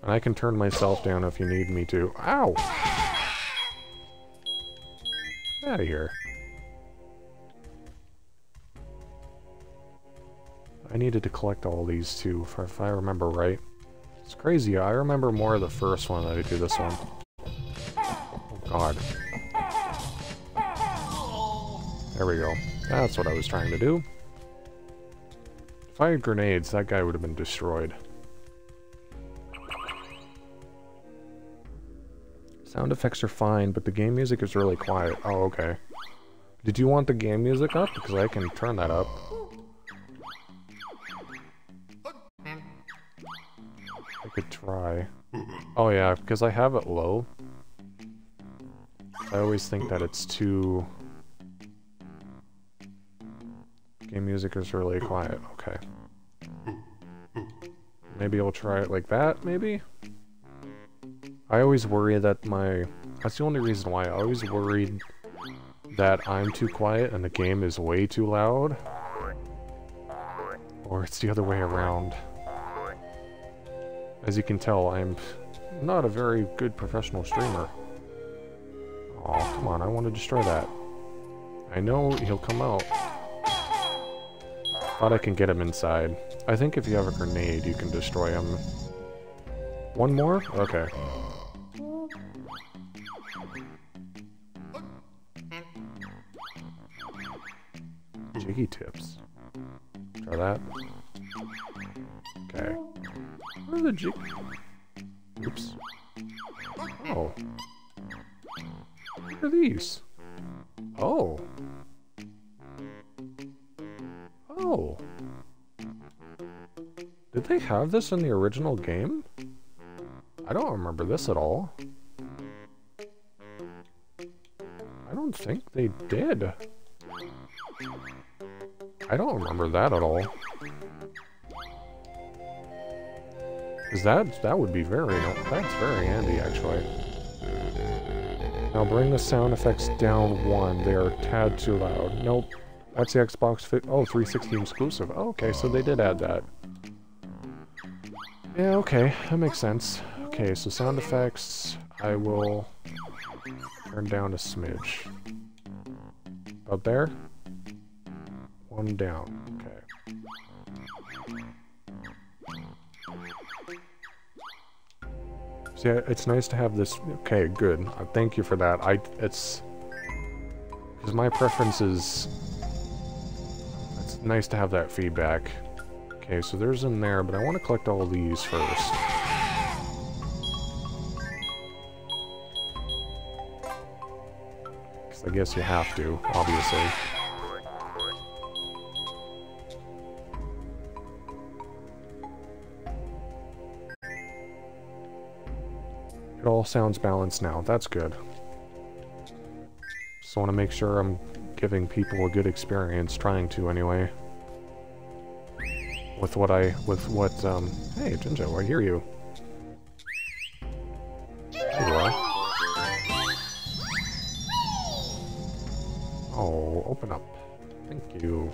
Speaker 1: And I can turn myself down if you need me to. Ow! Get out of here. I needed to collect all these too, if, I remember right. It's crazy, I remember more of the first one than I do this one. God. There we go. That's what I was trying to do. If I had grenades, that guy would have been destroyed. Sound effects are fine, but the game music is really quiet. Oh, okay. Did you want the game music up? Because I can turn that up. I could try. Oh yeah, because I have it low. I always think that it's too... Game music is really quiet. Okay. Maybe I'll try it like that, maybe? I always worry that my... That's the only reason why. I always worried that I'm too quiet and the game is way too loud. Or it's the other way around. As you can tell, I'm not a very good professional streamer. Oh, come on, I want to destroy that. I know he'll come out. Thought I can get him inside. I think if you have a grenade, you can destroy him. One more? Okay. Jiggy tips. Try that. Okay. Where are the jig... Oops. Oh. What are these? Oh. Oh. Did they have this in the original game? I don't remember this at all. I don't think they did. I don't remember that at all. Because that, that would be very, that's very handy actually. Now bring the sound effects down one. They are tad too loud. Nope. That's the Xbox Fit. Oh, 360 exclusive. Oh, okay, so they did add that. Yeah, okay. That makes sense. Okay, so sound effects, I will turn down a smidge. About there? One down. Okay. So yeah, it's nice to have this. Okay, good. Uh, thank you for that. I it's because my preference is. It's nice to have that feedback. Okay, so there's in there, but I want to collect all these first. Because I guess you have to, obviously. It all sounds balanced now. That's good. Just want to make sure I'm giving people a good experience, trying to anyway. With what I, with what, um, hey, Jinjo, I hear you. You are. Oh, open up. Thank you.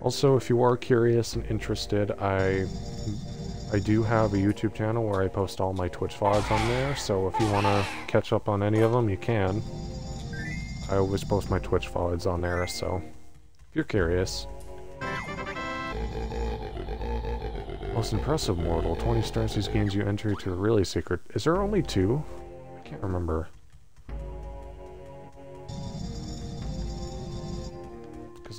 Speaker 1: Also, if you are curious and interested, I I do have a YouTube channel where I post all my Twitch VODs on there, so if you want to catch up on any of them, you can. I always post my Twitch VODs on there, so if you're curious. Most impressive mortal. 20 stars these gains you entry to a really secret. Is there only two? I can't remember.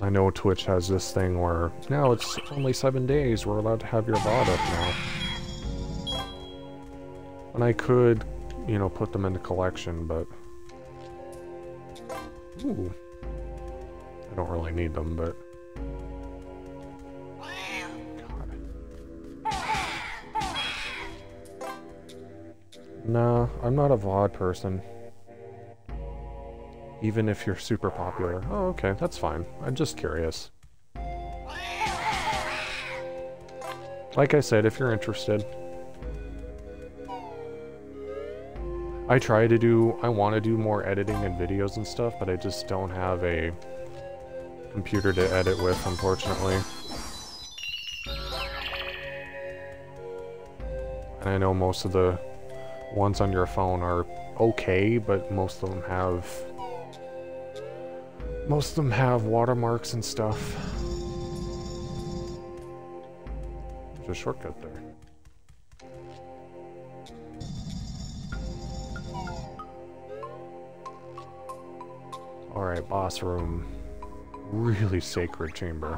Speaker 1: I know Twitch has this thing where, now it's only seven days, we're allowed to have your VOD up now. And I could, you know, put them into collection, but... Ooh. I don't really need them, but... Nah, I'm not a VOD person. Even if you're super popular. Oh, okay, that's fine. I'm just curious. Like I said, if you're interested. I try to do, I want to do more editing and videos and stuff, but I just don't have a computer to edit with, unfortunately. And I know most of the ones on your phone are okay, but most of them have... Most of them have watermarks and stuff. There's a shortcut there. Alright, boss room. Really sacred chamber.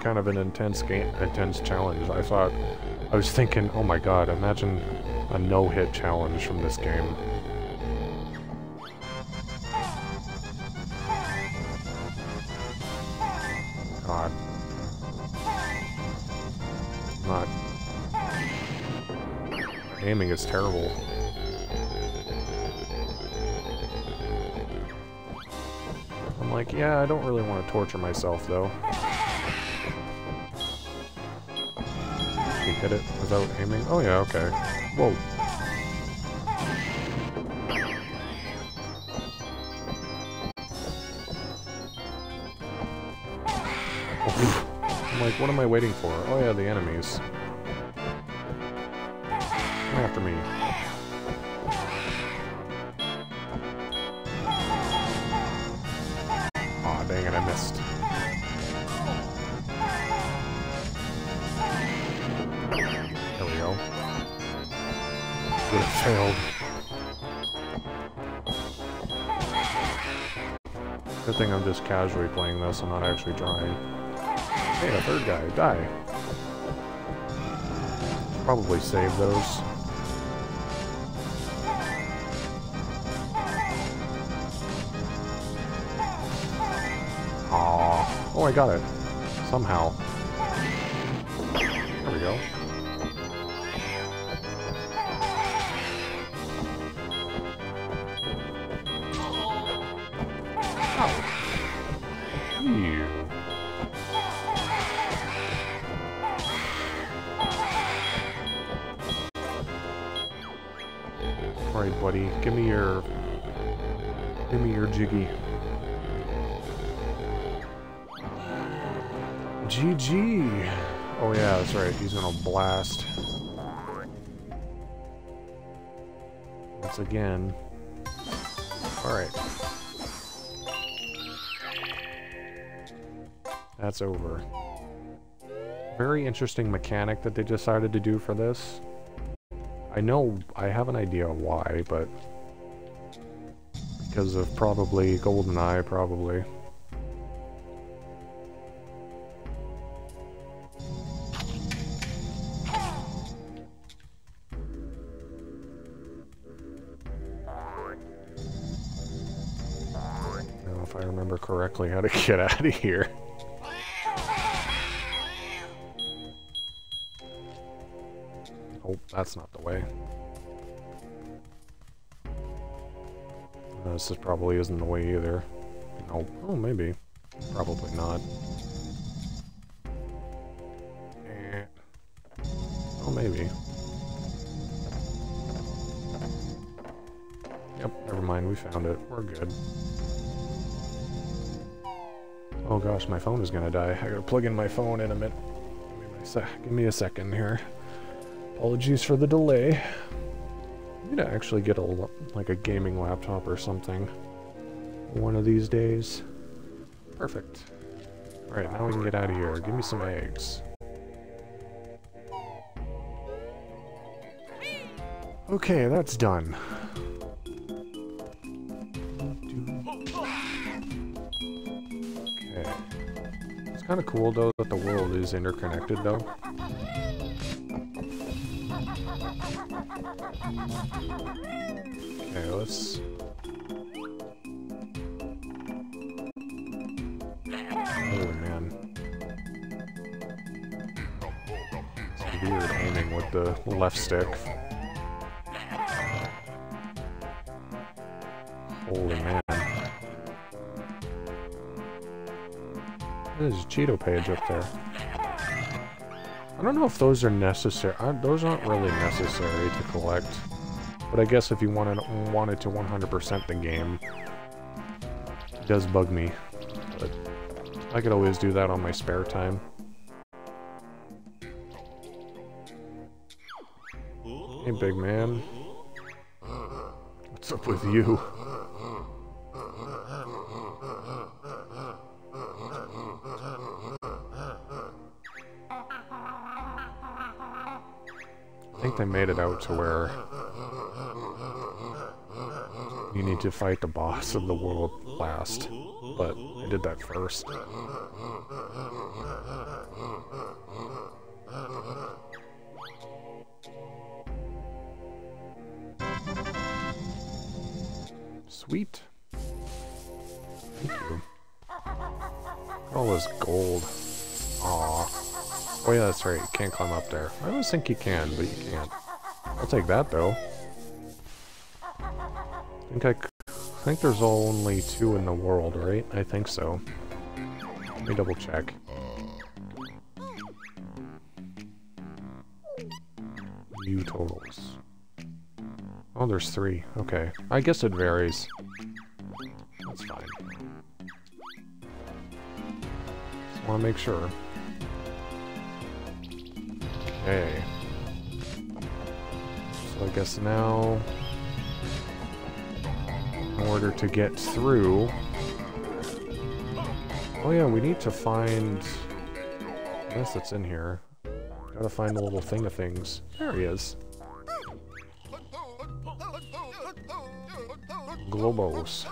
Speaker 1: Kind of an intense game, intense challenge. I thought, I was thinking, oh my god, imagine a no-hit challenge from this game. God. Not. Aiming is terrible. I'm like, yeah, I don't really want to torture myself, though. Hit it without aiming? Oh yeah, okay. Whoa. I'm like, what am I waiting for? Oh yeah, the enemies. Come after me. Casually playing this, I'm not actually trying. Hey, a third guy, die. Probably save those. Aw. Oh, I got it. Somehow. GG! Oh yeah, that's right. He's gonna blast. Once again. Alright. That's over. Very interesting mechanic that they decided to do for this. I know, I have an idea why, but... Because of probably GoldenEye, probably. Correctly how to get out of here. Oh, that's not the way. This is probably isn't the way either. No. Oh, maybe. Probably not. Eh. Oh, maybe. Yep, never mind, we found it. We're good. Oh gosh, my phone is gonna die. I gotta plug in my phone in a minute. Give me, a second here. Apologies for the delay. I need to actually get a like a gaming laptop or something one of these days. Perfect. Alright, now we can get out of here. Give me some eggs. Okay, that's done. Kind of cool, though, that the world is interconnected, though. Okay, let's oh, weird aiming with the left stick. Holy man. There's a Cheato page up there. I don't know if those are necessary. those aren't really necessary to collect. But I guess if you wanted, wanted to 100% the game, it does bug me. But I could always do that on my spare time. Hey, big man. What's up with you? They made it out to where you need to fight the boss of the world last, but I did that first. Right. You can't climb up there. I always think you can, but you can't. I'll take that, though. I think I, I think there's only two in the world, right? I think so. Let me double check. View totals. Oh, there's three. Okay. I guess it varies. That's fine. Just want to make sure. Okay. So I guess now... In order to get through... Oh yeah, we need to find... Guess it's in here. Gotta find the little thing of things. There he is. Glowbos.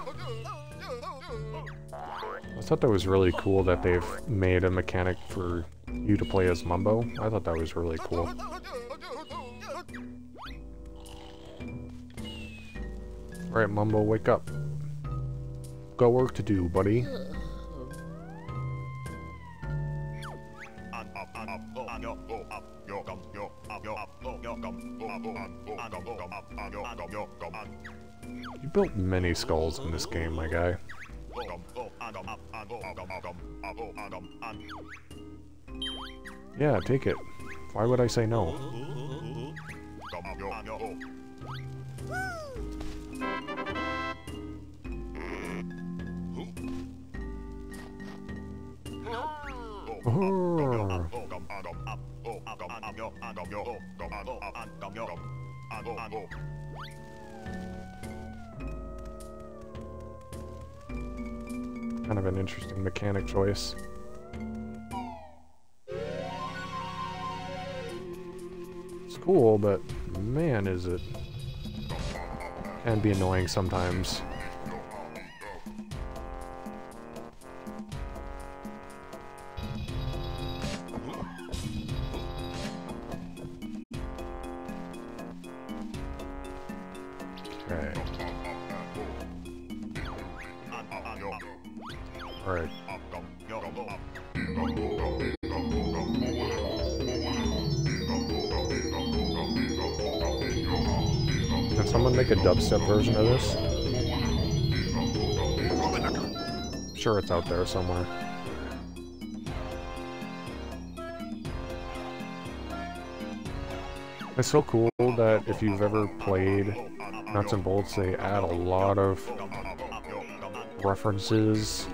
Speaker 1: I thought that was really cool that they've made a mechanic for you to play as Mumbo. I thought that was really cool. Alright, Mumbo, wake up. Got work to do, buddy. You built many skulls in this game, my guy. Yeah, take it. Why would I say no? Sometimes. Version of this. sure it's out there somewhere. It's so cool that if you've ever played Nuts and Bolts, they add a lot of references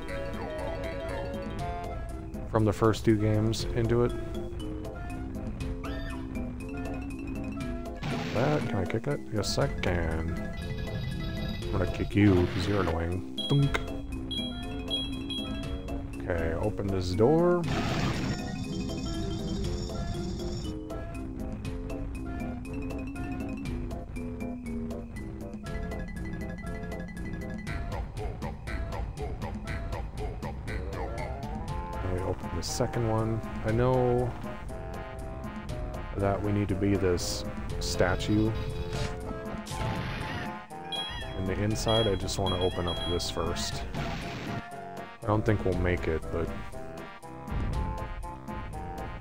Speaker 1: from the first two games into it. That, can I kick it? Yes, I can. I'm gonna kick you, because you're annoying. Dunk. Okay, open this door. second one. I know that we need to be this statue. In the inside, I just want to open up this first. I don't think we'll make it, but...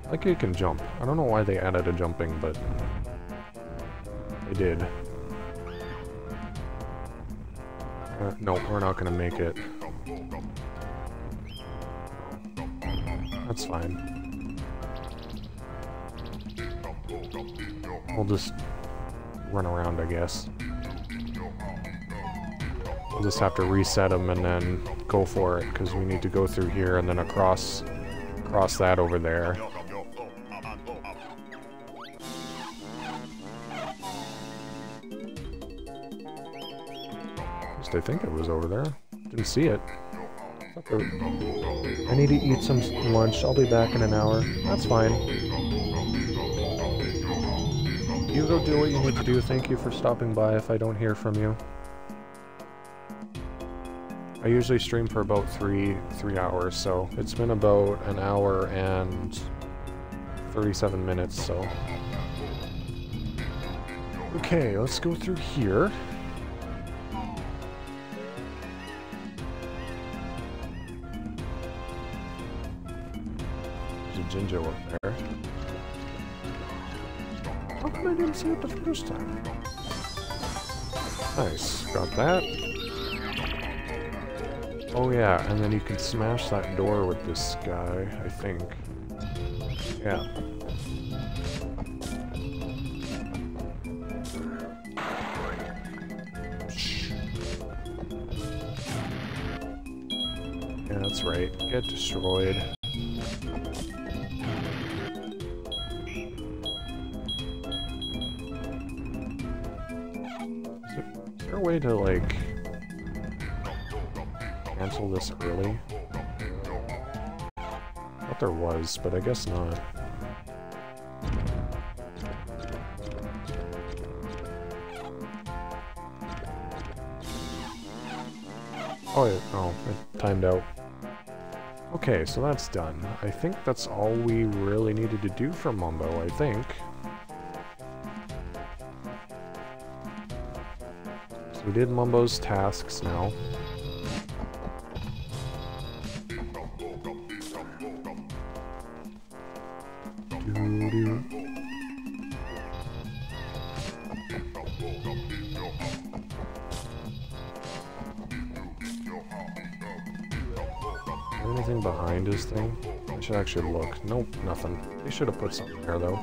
Speaker 1: I Like it can jump. I don't know why they added a jumping, but... They did. Uh, no, we're not gonna make it. That's fine. We'll just run around, I guess. We'll just have to reset them and then go for it, because we need to go through here and then across, across that over there. I think it was over there. Didn't see it. I need to eat some lunch. I'll be back in an hour. That's fine. You go do what you need to do. Thank you for stopping by if I don't hear from you. I usually stream for about three three hours, so it's been about an hour and 37 minutes, so... Okay, let's go through here. Jinjo up there. How come I didn't see it the first time? Nice, got that. Oh yeah, and then you can smash that door with this guy, I think. Yeah. Yeah, that's right. Get destroyed. Is there a way to, like, this early? I thought there was, but I guess not. Oh, it, oh, it timed out. Okay, so that's done. I think that's all we really needed to do for Mumbo, I think. So we did Mumbo's tasks now. Actually look. Nope, nothing. They should have put something there though.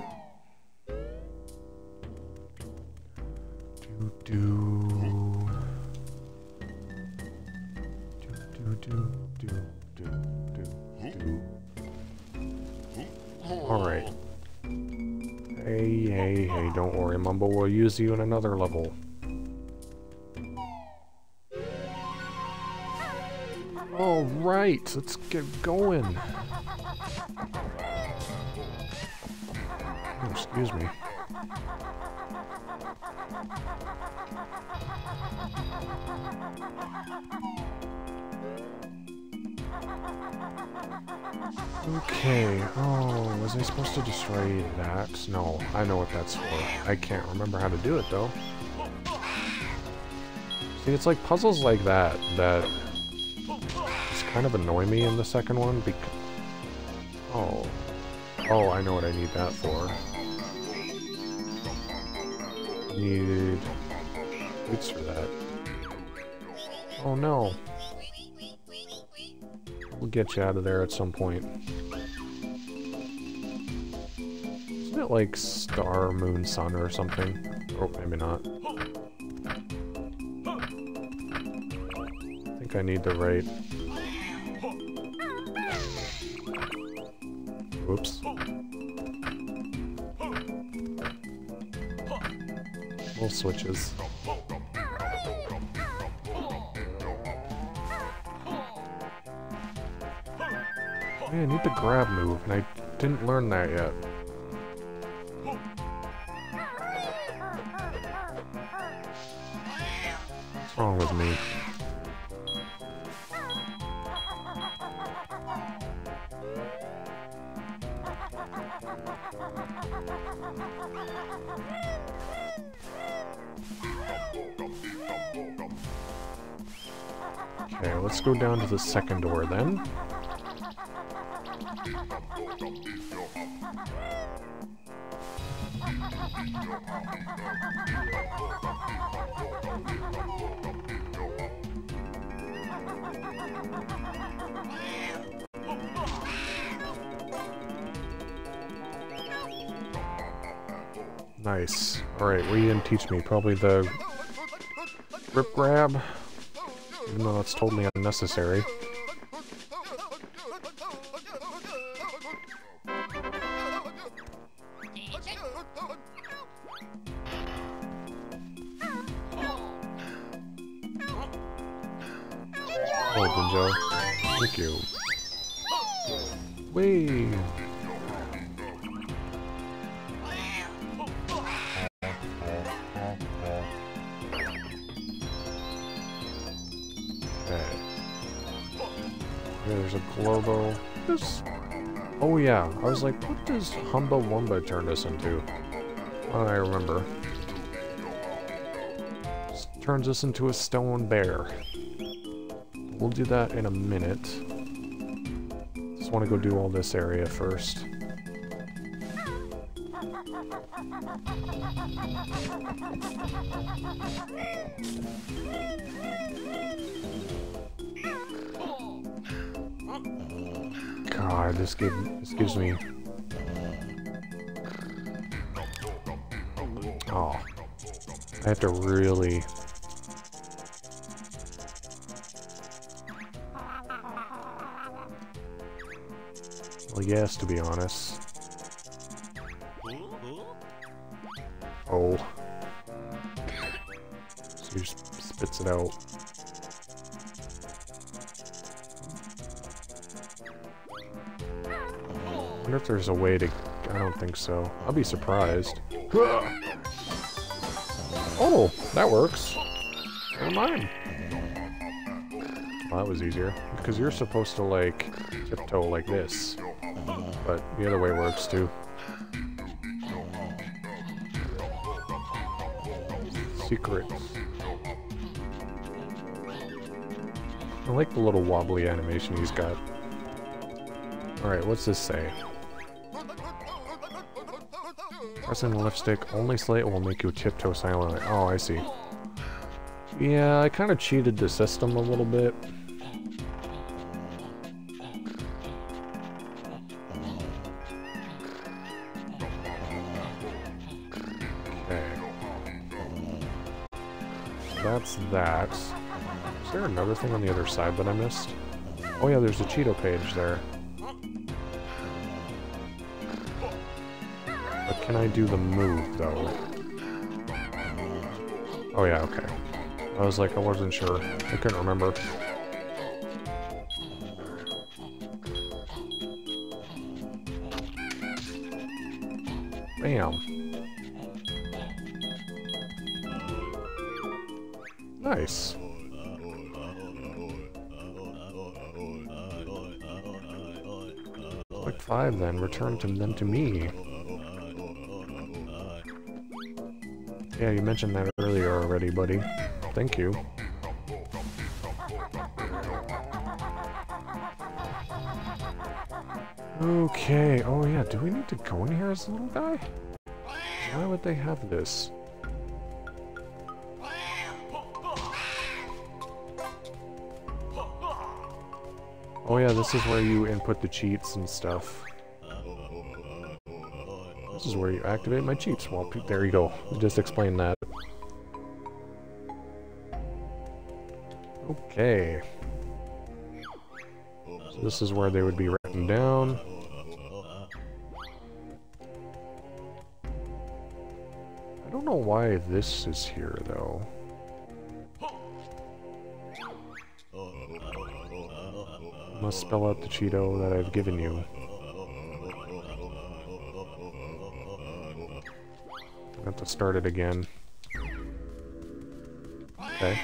Speaker 1: Alright. Hey, hey, hey, don't worry, Mumbo We'll use you in another level. Alright, let's get going. I can't remember how to do it, though. See, it's like puzzles like that, that just kind of annoy me in the second one, because... Oh. Oh, I know what I need that for. Need... Boots for that. Oh no. We'll get you out of there at some point. Like star, moon, sun or something? Oh, maybe not. I think I need the right... Oops. Little switches. I need the grab move, and I didn't learn that yet. Wrong with me? Okay, let's go down to the second door then. Teach me? Probably the grip grab? Even though that's totally unnecessary. Humba Wumba turn this into? I remember. This turns us into a stone bear. We'll do that in a minute. Just want to go do all this area first. I have to really. Well, yes, to be honest. Oh. So he just spits it out. I wonder if there's a way to... I don't think so. I'll be surprised. Oh, that works. Never mind. Well, that was easier. Because you're supposed to, like, tiptoe like this. But the other way works, too. Secrets. I like the little wobbly animation he's got. Alright, what's this say? Pressing the left stick only slightly will make you tiptoe silently. Oh, I see. Yeah, I kind of cheated the system a little bit. That's that. Is there another thing on the other side that I missed? Oh yeah, there's a Cheato page there. But can I do the move, though? Oh yeah, okay. I was like, I wasn't sure. I couldn't remember. Bam. Nice. Click 5 then, return to them to me. Yeah, you mentioned that earlier already, buddy. Thank you. Okay, oh yeah, do we need to go in here as a little guy? Why would they have this? Oh yeah, this is where you input the cheats and stuff. This is where you activate my cheats. Well, there you go. Just explain that. Okay. So this is where they would be written down. I don't know why this is here, though. Must spell out the Cheato that I've given you. I have to start it again. Okay.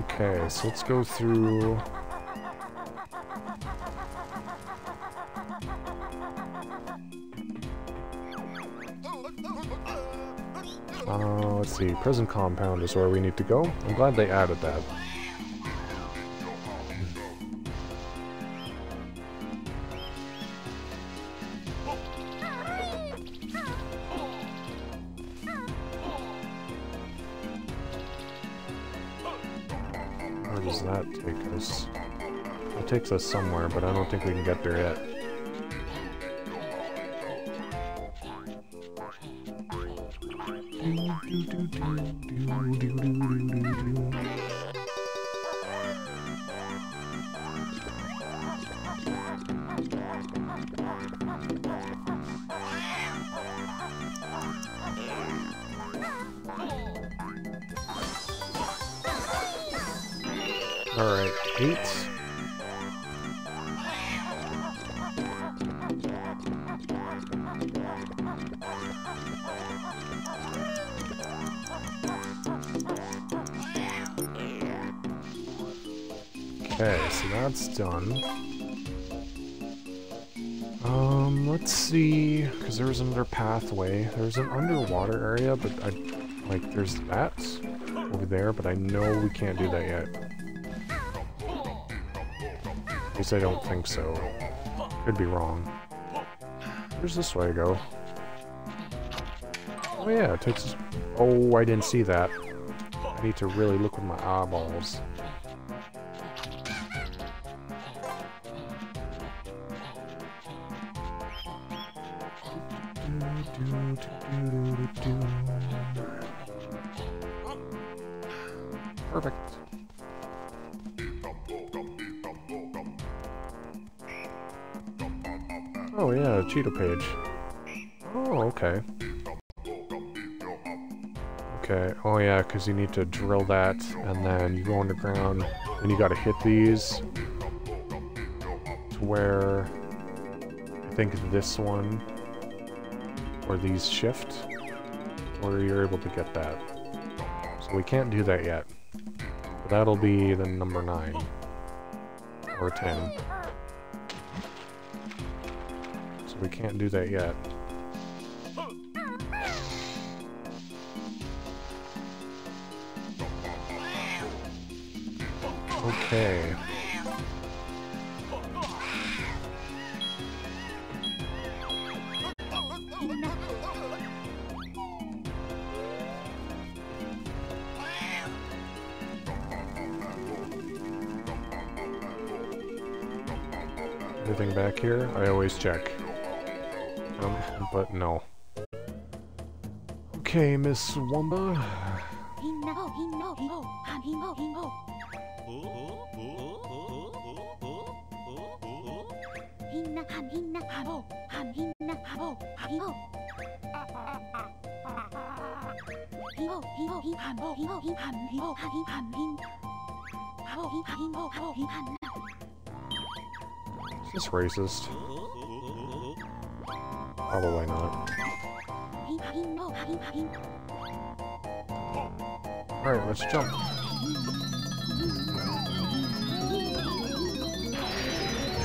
Speaker 1: Okay, so let's go through... Uh, let's see, prison compound is where we need to go. I'm glad they added that. Us somewhere, but I don't think we can get there yet. Area, but I, like, there's bats over there, but I know we can't do that yet. At least I don't think so. Could be wrong. Where's this way go? Oh yeah, it takes us... Oh, I didn't see that. I need to really look with my eyeballs. Page. Oh, okay. Okay, oh yeah, because you need to drill that, and then you go underground, and you gotta hit these to where I think this one, or these shift, or you're able to get that. So we can't do that yet. But that'll be the number 9. Or 10. We can't do that yet. Okay. Anything back here? I always check Um, but no. Okay, Miss Wumba. Is this racist? Probably not. Alright, let's jump.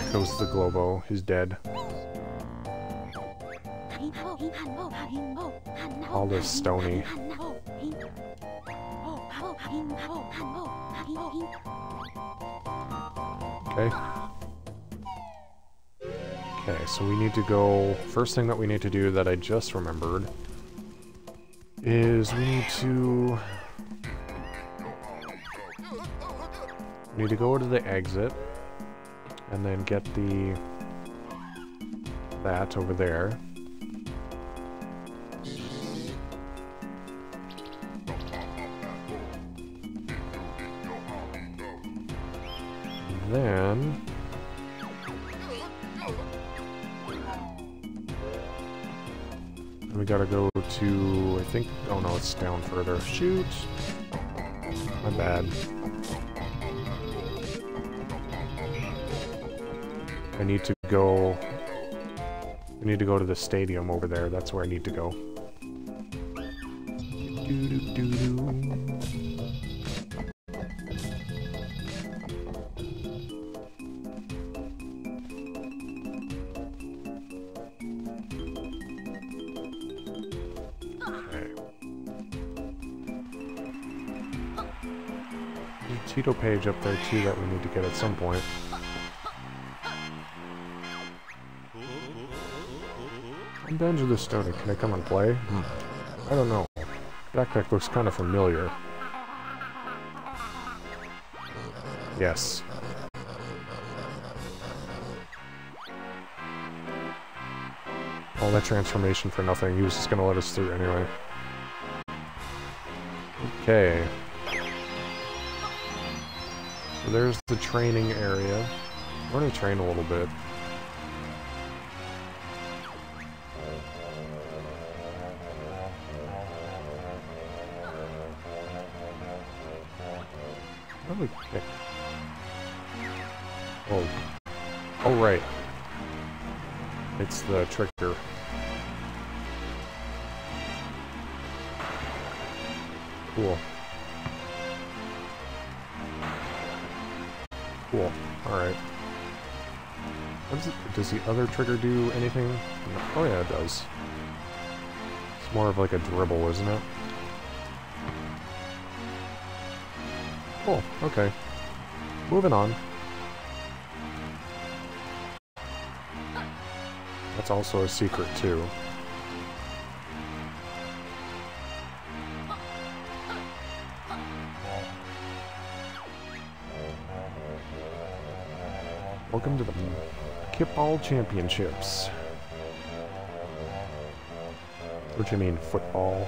Speaker 1: There goes the Glowbo. He's dead. All this stony. Okay. Okay, so we need to go... First thing that we need to do that I just remembered is we need to... We need to go to the exit, and then get the... that over there. then... gotta go to, I think, oh no, it's down further. Shoot! My bad. I need to go, I need to go to the stadium over there, that's where I need to go. Page up there too that we need to get at some point. I'm the Stoner. Can I come and play? Hmm. I don't know. Backpack looks kind of familiar. Yes. All that transformation for nothing. He was just gonna let us through anyway. Okay. So there's the training area. We're gonna train a little bit. Trigger do anything? Oh yeah, it does. It's more of like a dribble, isn't it? Cool. Okay. Moving on. That's also a secret, too. Welcome to the Kickball Championships. What do you mean, football?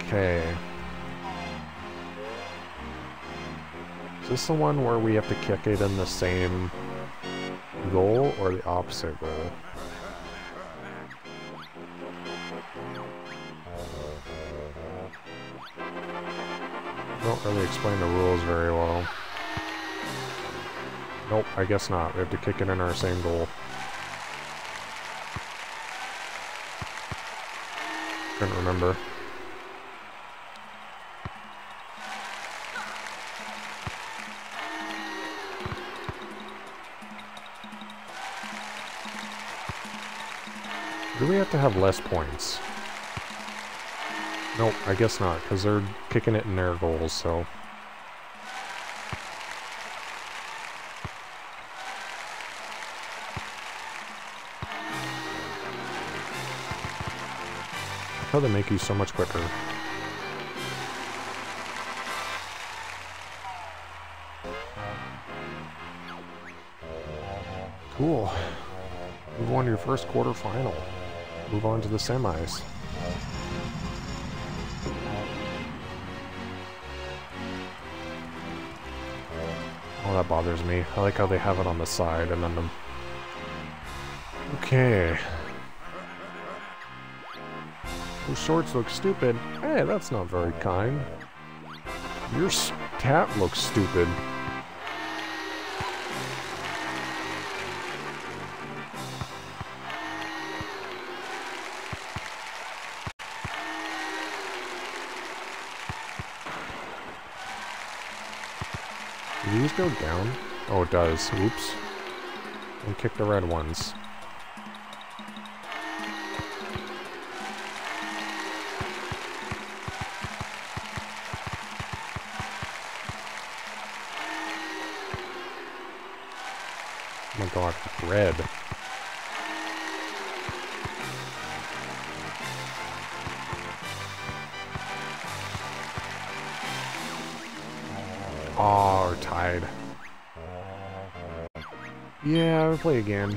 Speaker 1: Okay. Is this the one where we have to kick it in the same goal or the opposite goal? Really explain the rules very well. Nope, I guess not. We have to kick it in our same goal. Couldn't remember. Do we have to have less points? Nope, I guess not, because they're kicking it in their goals, so... How they make you so much quicker. Cool. You've won your first quarter final. Move on to the semis. Bothers me. I like how they have it on the side and then the... Okay. Those shorts look stupid. Hey, that's not very kind. Your hat looks stupid. down? Oh, it does. Oops. And kick the red ones. Oh my god, red. Oh, tied. Yeah, I'll play again.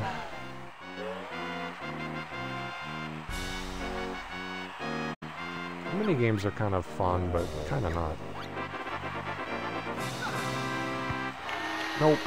Speaker 1: Mini games are kind of fun, but kind of not. Nope.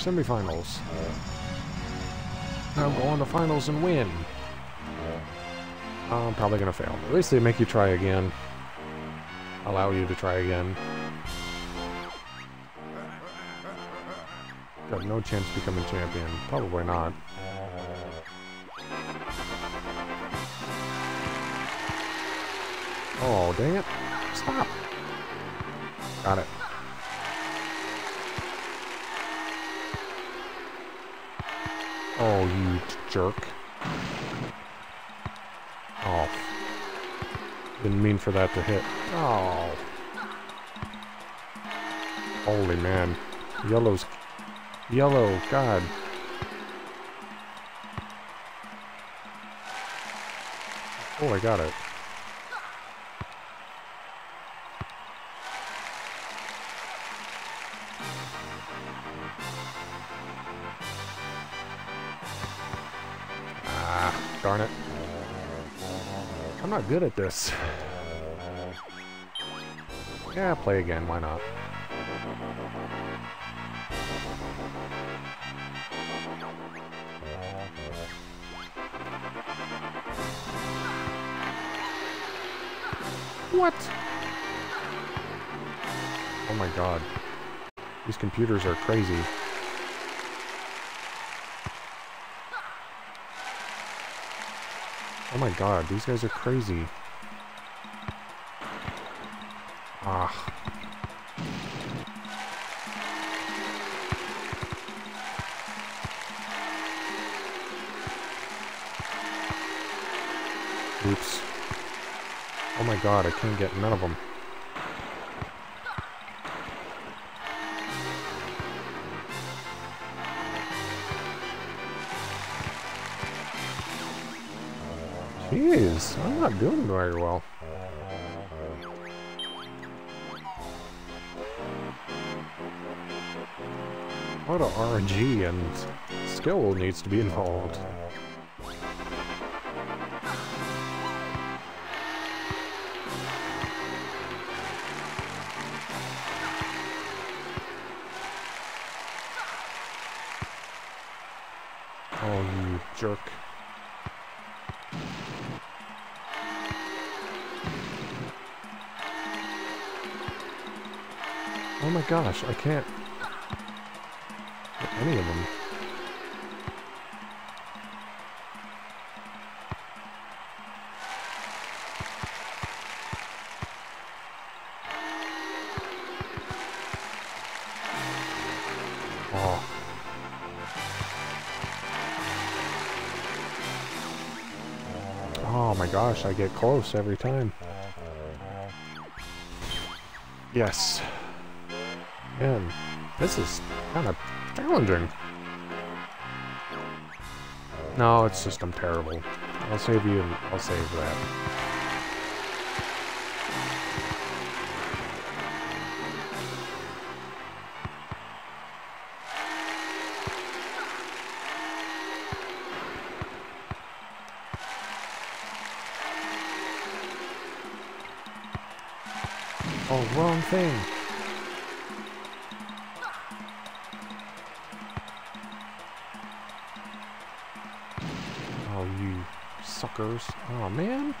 Speaker 1: Semifinals. Now go on to finals and win. I'm probably gonna fail. At least they make you try again. Allow you to try again. Got no chance of becoming champion. Probably not. Oh, dang it. Stop. Got it. Oh, you jerk. Oh. Didn't mean for that to hit. Oh. Holy man. Yellow's... Yellow, God. Oh, I got it. Good at this. Yeah, play again, why not? What? Oh my god. These computers are crazy. My god, these guys are crazy. Ah. Oops. Oh my god, I can't get none of them. I'm not doing very well. A lot of RNG and skill needs to be involved. Gosh, I can't get any of them. Oh. Oh my gosh, I get close every time. Yes. This is kind of challenging. No, it's just I'm terrible. I'll save you and I'll save that. Oh, wrong thing. Fuckers. Oh, man.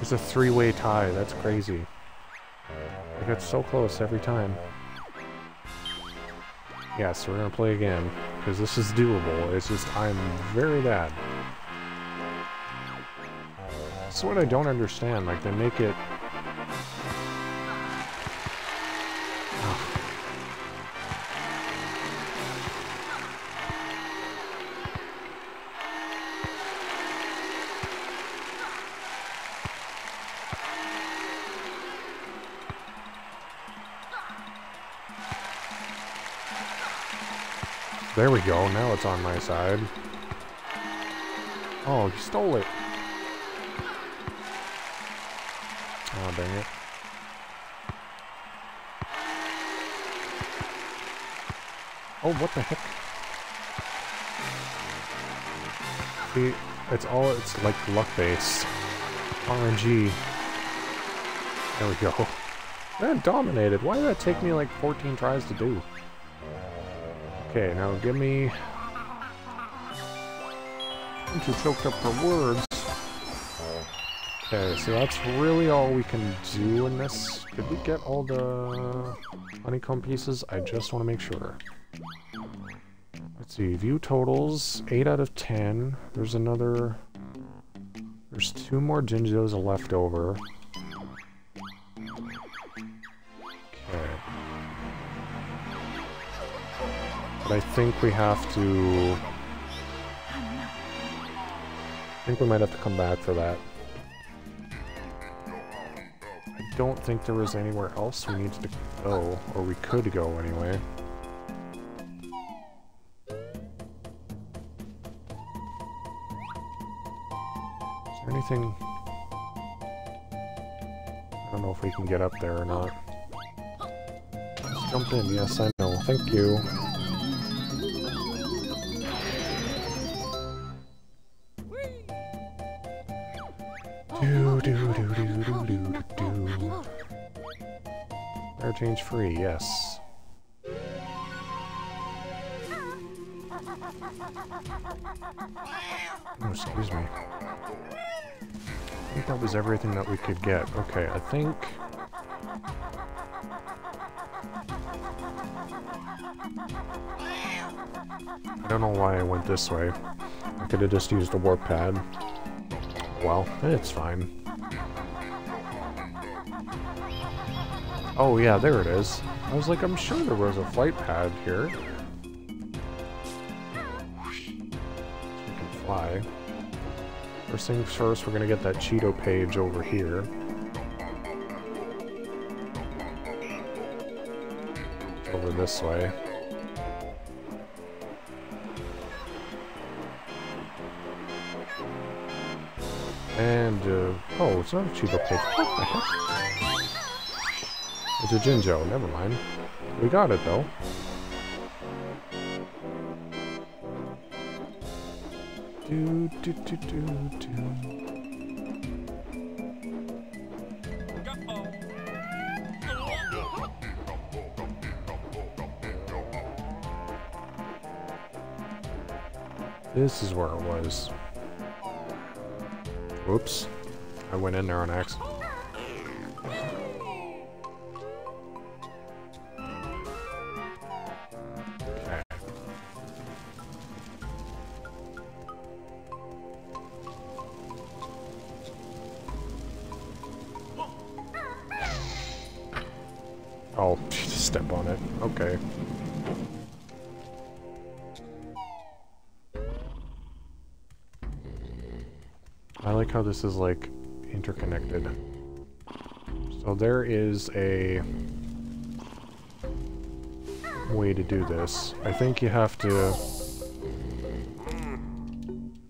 Speaker 1: It's a three-way tie. That's crazy. I got so close every time. Yes, yeah, so we're gonna play again. Because this is doable. It's just I'm very bad. What I don't understand. Like, they make it There we go, now it's on my side. Oh, he stole it. Oh, what the heck? See, it's all, it's like luck-based. RNG. There we go. That dominated. Why did that take me like 14 tries to do? Okay, now give me... I'm too choked up for words. Okay, so that's really all we can do in this. Did we get all the honeycomb pieces? I just want to make sure. See, view totals, 8 out of 10. There's another... There's two more Jinjos left over. Okay. But I think we have to... I think we might have to come back for that. I don't think there was anywhere else we needed to go, or we could go anyway. Anything... I don't know if we can get up there or not. Let's jump in, yes I know, thank you. Interchange free, yes. Everything that we could get. Okay, I think... I don't know why I went this way. I could have just used a warp pad. Well, it's fine. Oh yeah, there it is. I was like, I'm sure there was a flight pad here. First things first, we're gonna get that Cheato page over here. Over this way. And, uh, oh, it's not a Cheato page. What the heck? It's a Jinjo, never mind. We got it though. Do do do do. This is where it was. Whoops. I went in there on accident. This is like interconnected. So there is a way to do this. I think you have to...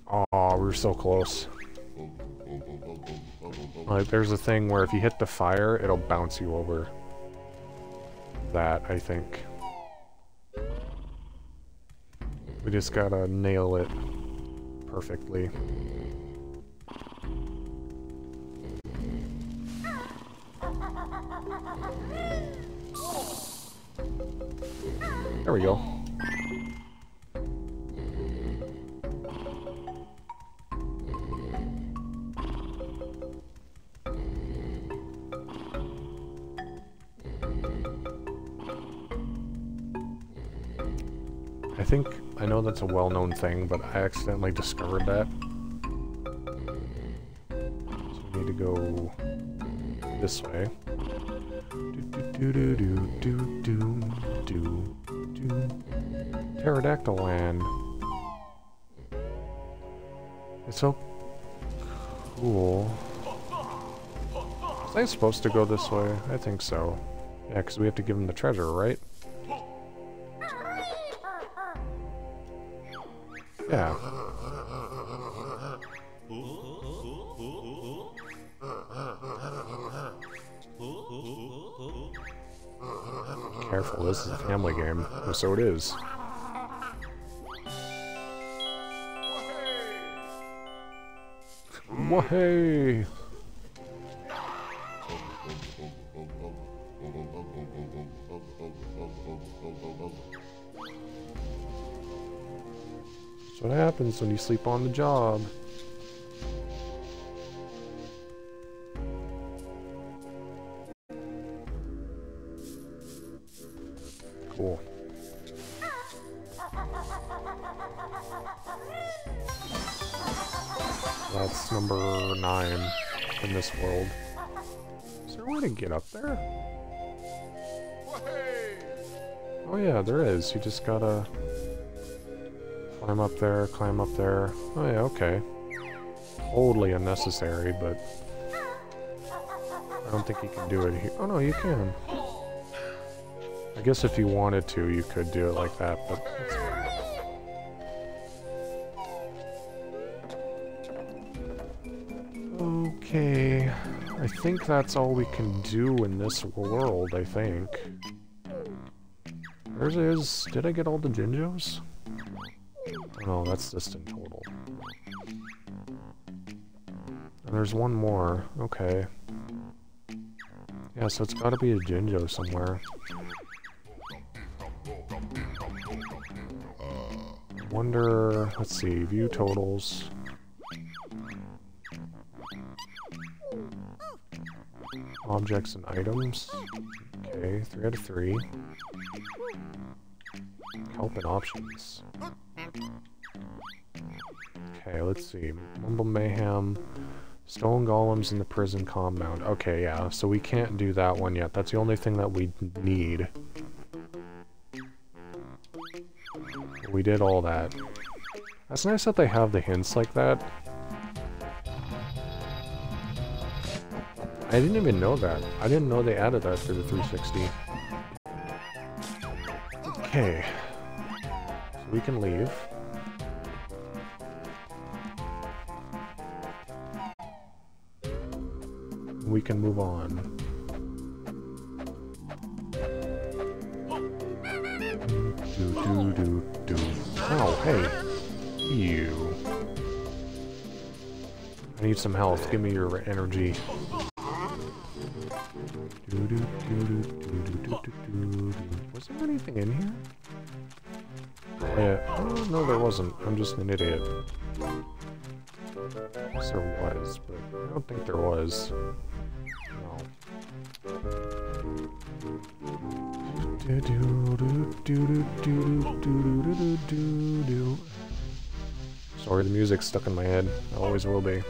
Speaker 1: Oh, we are so close. Like, there's a thing where if you hit the fire, it'll bounce you over. That, I think. We just gotta nail it perfectly. we go. I think, I know that's a well-known thing, but I accidentally discovered that. So we need to go this way. Do do do do do do do do. Pterodactyl land. It's so cool. Was I supposed to go this way? I think so. Yeah, because we have to give him the treasure, right? Yeah. Family game. So it is. Wahey! That's what happens when you sleep on the job. Is. You just gotta climb up there, climb up there. Oh yeah, okay. Totally unnecessary, but I don't think you can do it here. Oh no, you can. I guess if you wanted to, you could do it like that, but Okay, I think that's all we can do in this world, I think. There's is, did I get all the Jinjos? Oh no, that's just in total. And there's one more, okay. Yeah, so it's gotta be a Jinjo somewhere. Wonder, let's see, view totals. Objects and items. Okay, three out of three. Help and options. Okay, let's see. Mumble Mayhem. Stone Golems in the prison compound. Okay, yeah, so we can't do that one yet. That's the only thing that we need. We did all that. That's nice that they have the hints like that. I didn't even know that. I didn't know they added that to the 360. Okay. So we can leave. We can move on. Do do do do. Oh, hey. You. I need some health. Give me your energy. Was there anything in here? Yeah. Oh, no, there wasn't. I'm just an idiot. Yes, there was, but I don't think there was. No. Sorry, the music's stuck in my head. It always will be.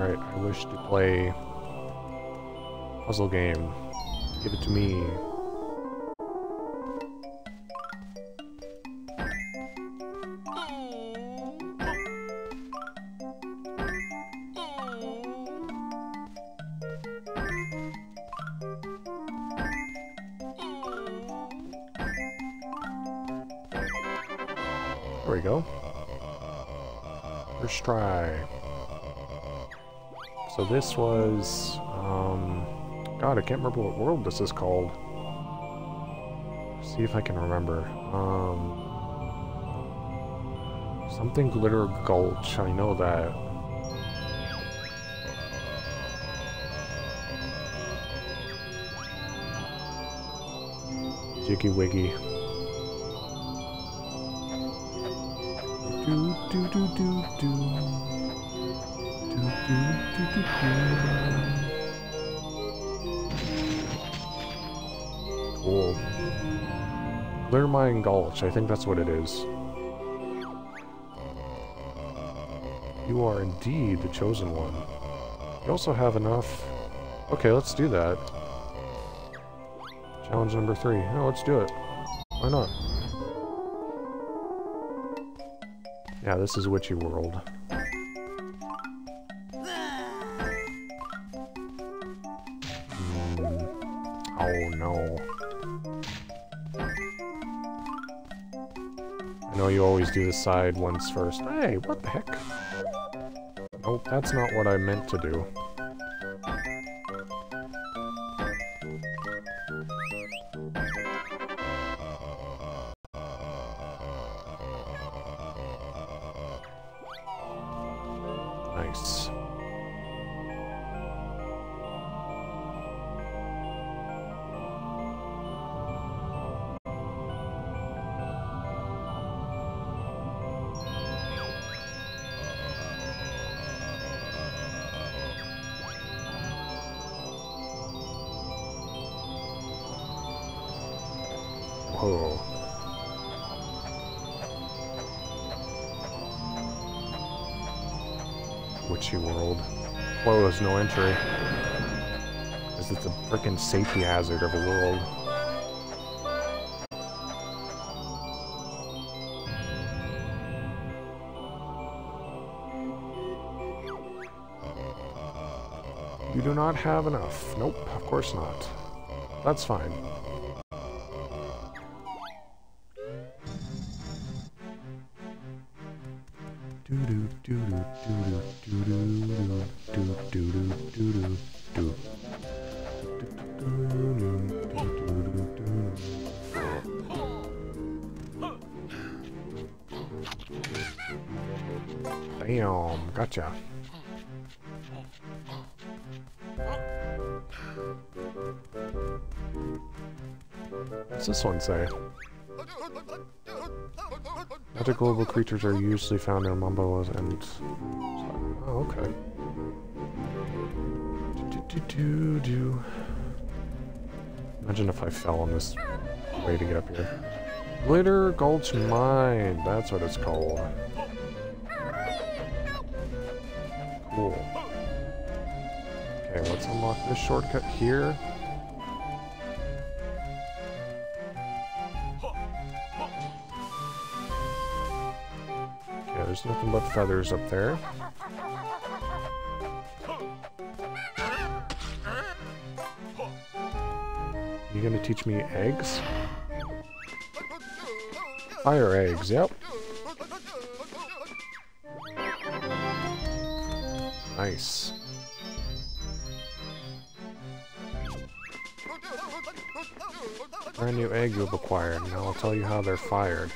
Speaker 1: Alright, I wish to play puzzle game. Give it to me. This was, um, God, I can't remember what world this is called. See if I can remember. Um, something Glitter Gulch, I know that. Jiggy Wiggy. Do do do do do. Cool. Glittermine Gulch, I think that's what it is. You are indeed the chosen one. You also have enough... Okay, let's do that. Challenge number three. No, let's do it. Why not? Yeah, this is Witchy World. Do the side ones first. Hey, what the heck? Nope, that's not what I meant to do. Safety hazard of a world. You do not have enough. Nope, of course not. That's fine. Say? Magic Glowbo creatures are usually found in Mumbo's and... Oh, okay. Do, do, do. Imagine if I fell on this way to get up here. Glitter Gulch Mine, that's what it's called. Cool. Okay, let's unlock this shortcut here. Feathers up there. You gonna teach me eggs? Fire eggs, yep. Nice. Brand new egg you've acquired. Now I'll tell you how they're fired.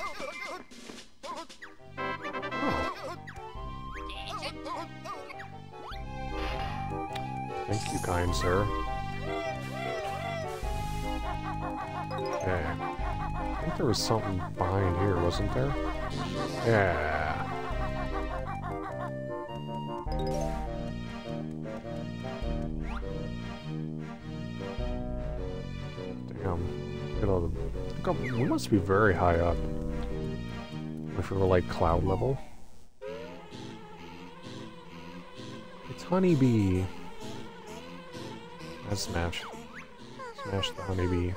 Speaker 1: Sir. Okay. I think there was something behind here, wasn't there? Yeah. Damn. Look at all the... Look up, we must be very high up. If we were like cloud level. It's honeybee. Let's smash. Smash the honeybee.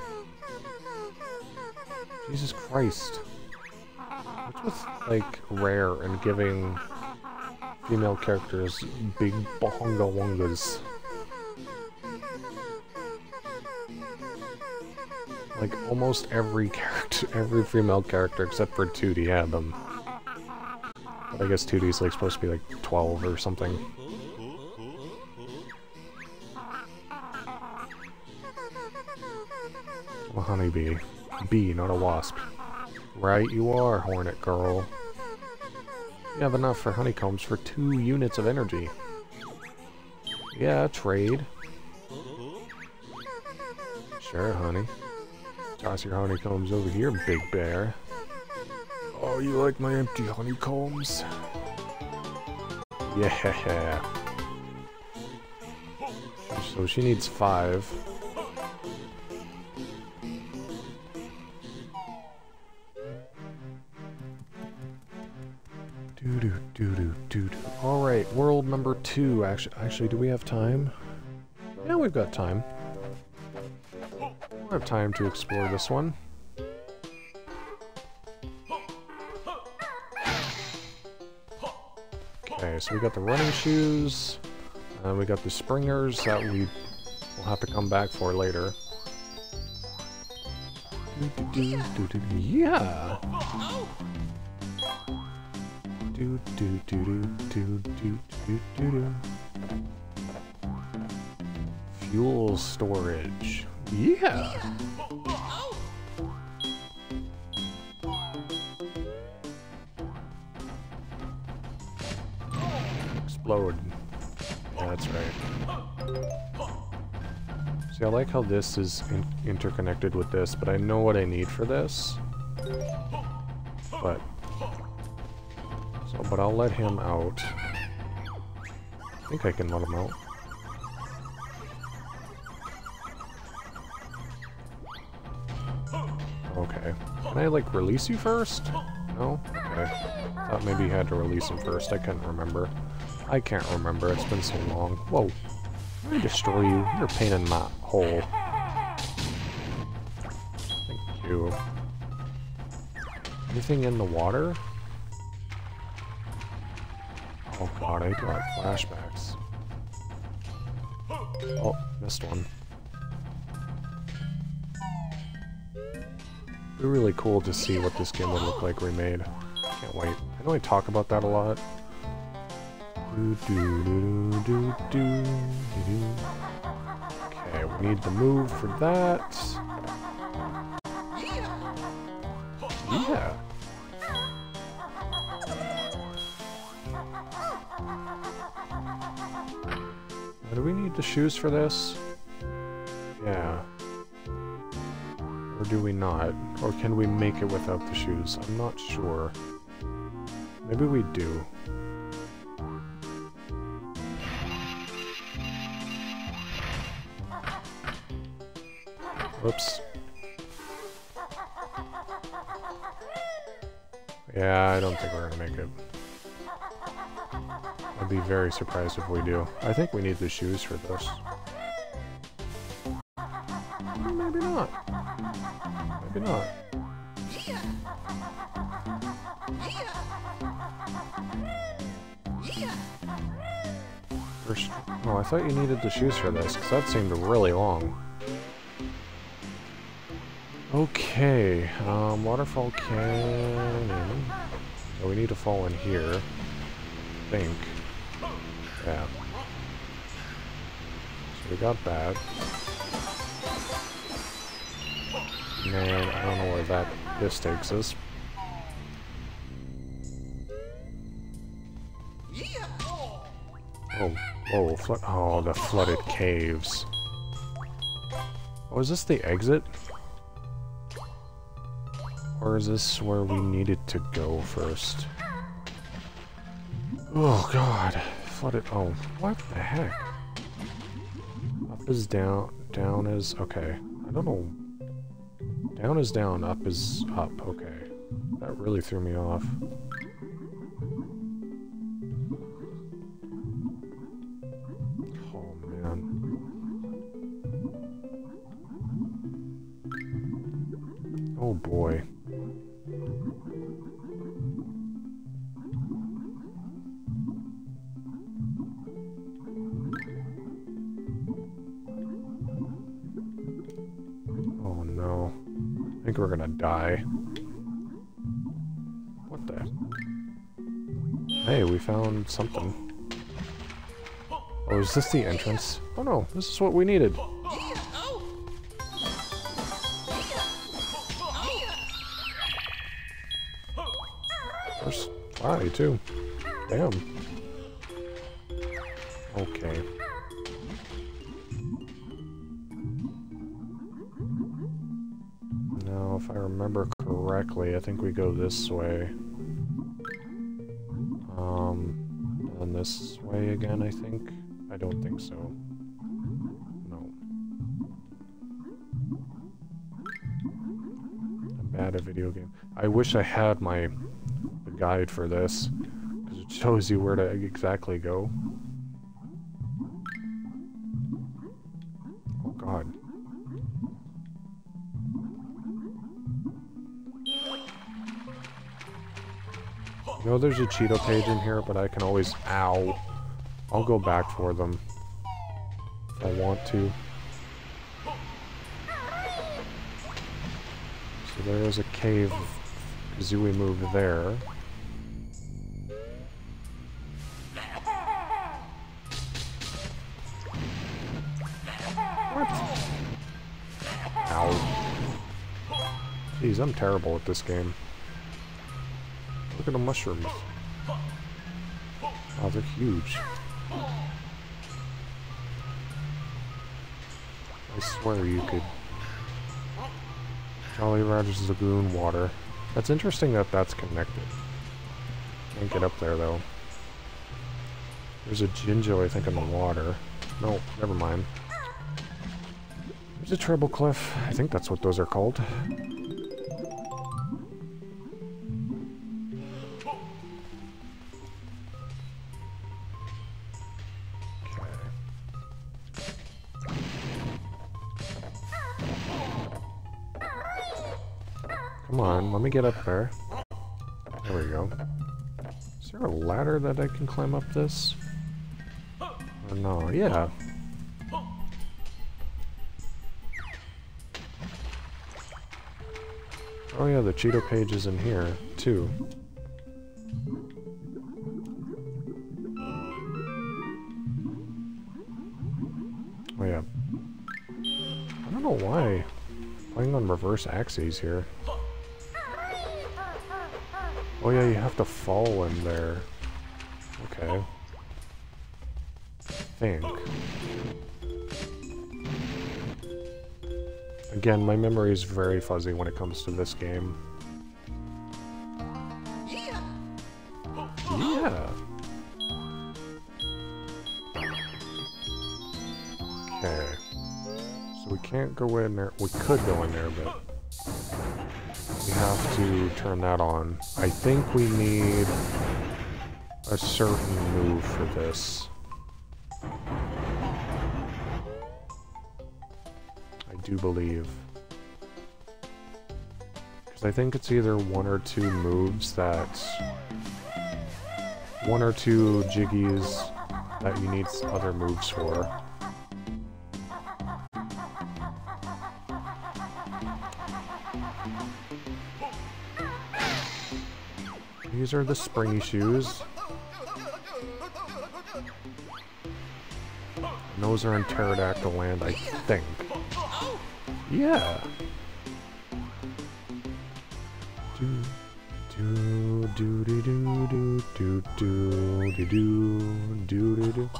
Speaker 1: Jesus Christ. What's with, like, Rare and giving female characters big bahonga wongas? Like, almost every character, *laughs* every female character except for Tooty had them. But I guess Tooty's, like, supposed to be, like, 12 or something. Honeybee. Bee, not a wasp. Right you are, hornet girl. You have enough for honeycombs for two units of energy. Yeah, trade. Sure, honey. Toss your honeycombs over here, big bear. Oh, you like my empty honeycombs? Yeah. *laughs* So she needs five. Right, world number two. Actually, actually, do we have time? Yeah, we've got time. We have time to explore this one. Okay, so we got the running shoes. Uh, we got the springers that we will have to come back for later. Yeah! Do do do do do do do do do. Fuel storage. Yeah! Explode. Yeah, that's right. See, I like how this is in interconnected with this, but I know what I need for this. But... But I'll let him out. I think I can let him out. Okay. Can I, like, release you first? No? Okay. Thought maybe you had to release him first. I couldn't remember. I can't remember. It's been so long. Whoa. Let me destroy you. You're a pain in my hole. Thank you. Anything in the water? Oh god, I got flashbacks. Oh, missed one. It'd be really cool to see what this game would look like remade. Can't wait. I know I talk about that a lot. Okay, we need the move for that. Yeah. We need the shoes for this? Yeah. Or do we not? Or can we make it without the shoes? I'm not sure. Maybe we do. Whoops. Yeah, I don't think we're gonna make it. I'd be very surprised if we do. I think we need the shoes for this. Maybe not. Maybe not. First, oh, I thought you needed the shoes for this, because that seemed really long. Okay, um, waterfall canyon. Oh, we need to fall in here. I think. So we got that. Man, I don't know where that this takes us. Oh, oh! Oh, the flooded caves. Oh, is this the exit? Or is this where we needed to go first? Oh god. Flooded. Oh, what the heck? Up is down. Down is. Okay. I don't know. Down is down. Up is up. Okay. That really threw me off. Oh man. Oh boy. Die. What the? Hey, we found something. Oh, is this the entrance? Oh no, this is what we needed. First try, too. Damn. think we go this way. Um, and this way again, I think? I don't think so. No. I'm bad at video game. I wish I had my guide for this, because it shows you where to exactly go. Know there's a Cheato page in here, but I can always... Ow. I'll go back for them. If I want to. So there is a cave Kazooie move there. Ow. Jeez, I'm terrible at this game. Look at the mushrooms. Oh, they're huge. I swear you could... Jolly Roger's Lagoon water. That's interesting that that's connected. Can't get up there, though. There's a Jinjo, I think, in the water. No, never mind. There's a Treble Clef. I think that's what those are called. Get up there. There we go. Is there a ladder that I can climb up this? Or no, yeah. Oh yeah, the Cheato page is in here, too. Oh yeah. I don't know why. I'm playing on reverse axes here. Oh yeah, you have to fall in there. Okay. think. Again, my memory is very fuzzy when it comes to this game. Yeah! Okay. So we can't go in there. We could go in there, but... To turn that on. I think we need a certain move for this. I do believe. Because I think it's either one or two moves that... One or two jiggies that you need other moves for. These are the springy shoes. And those are in Pterodactyl Land, I think. Yeah. Do do do do do do do do do do do do.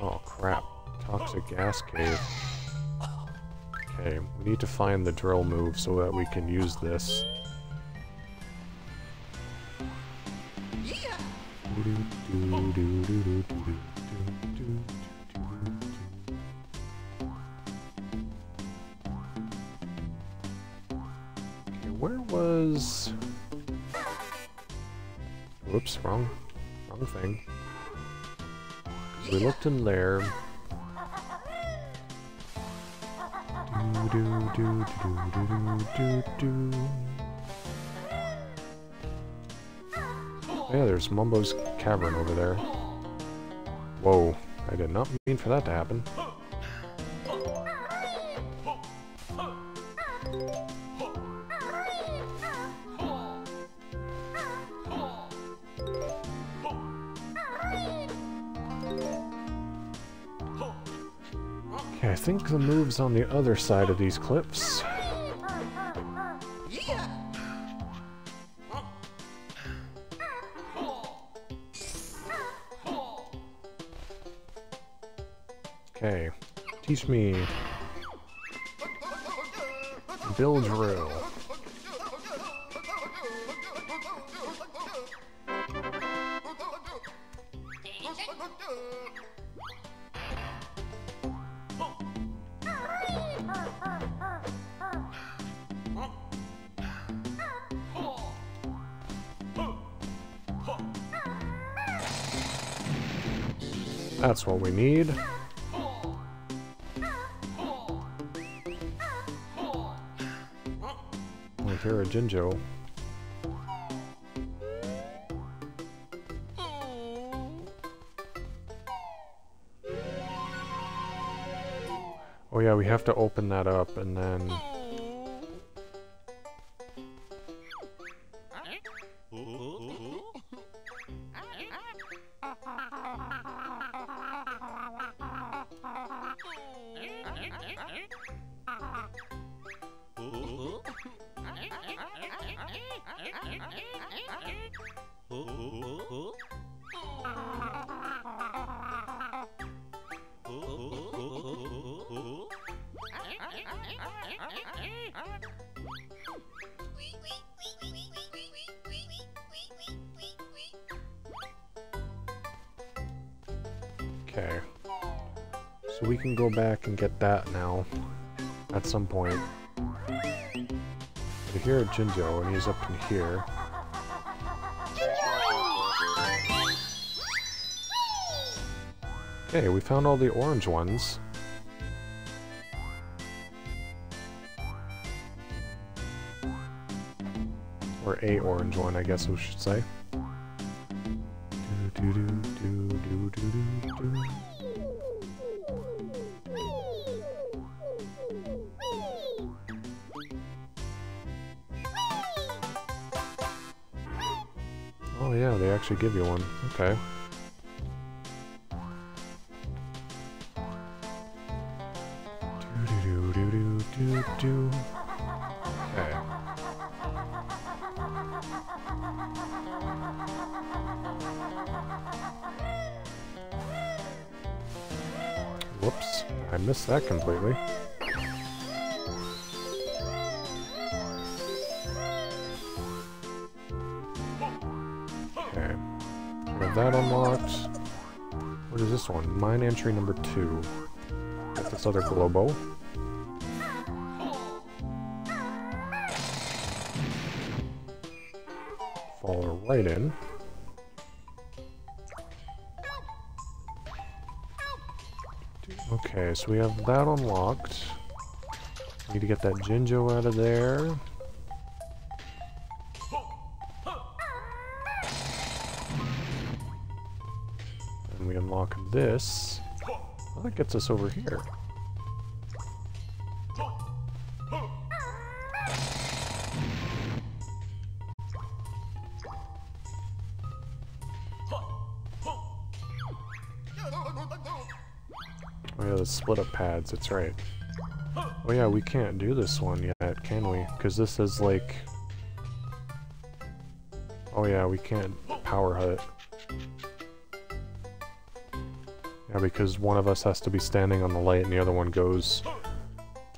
Speaker 1: Oh crap! Toxic gas cave. Okay, we need to find the drill move so that we can use this. Okay, where was... Whoops, wrong, wrong thing. We looked in there. Do do do Oh, yeah, there's Mumbo's cavern over there. Whoa, I did not mean for that to happen. Okay, I think the move's on the other side of these cliffs. Some point. We hear Jinjo, and he's up in here. Okay, we found all the orange ones. Or a orange one, I guess we should say. Do, do, do, actually give you one. Okay. Do do do do do. Okay. Whoops, I missed that completely. Mine entry number two. Got this other Glowbo. Fall right in. Okay, so we have that unlocked. Need to get that Jinjo out of there. This. Well, that gets us over here. Oh yeah, the split up pads, that's right. Oh yeah, we can't do this one yet, can we? Because this is like... Oh yeah, we can't power hut. Yeah, because one of us has to be standing on the light and the other one goes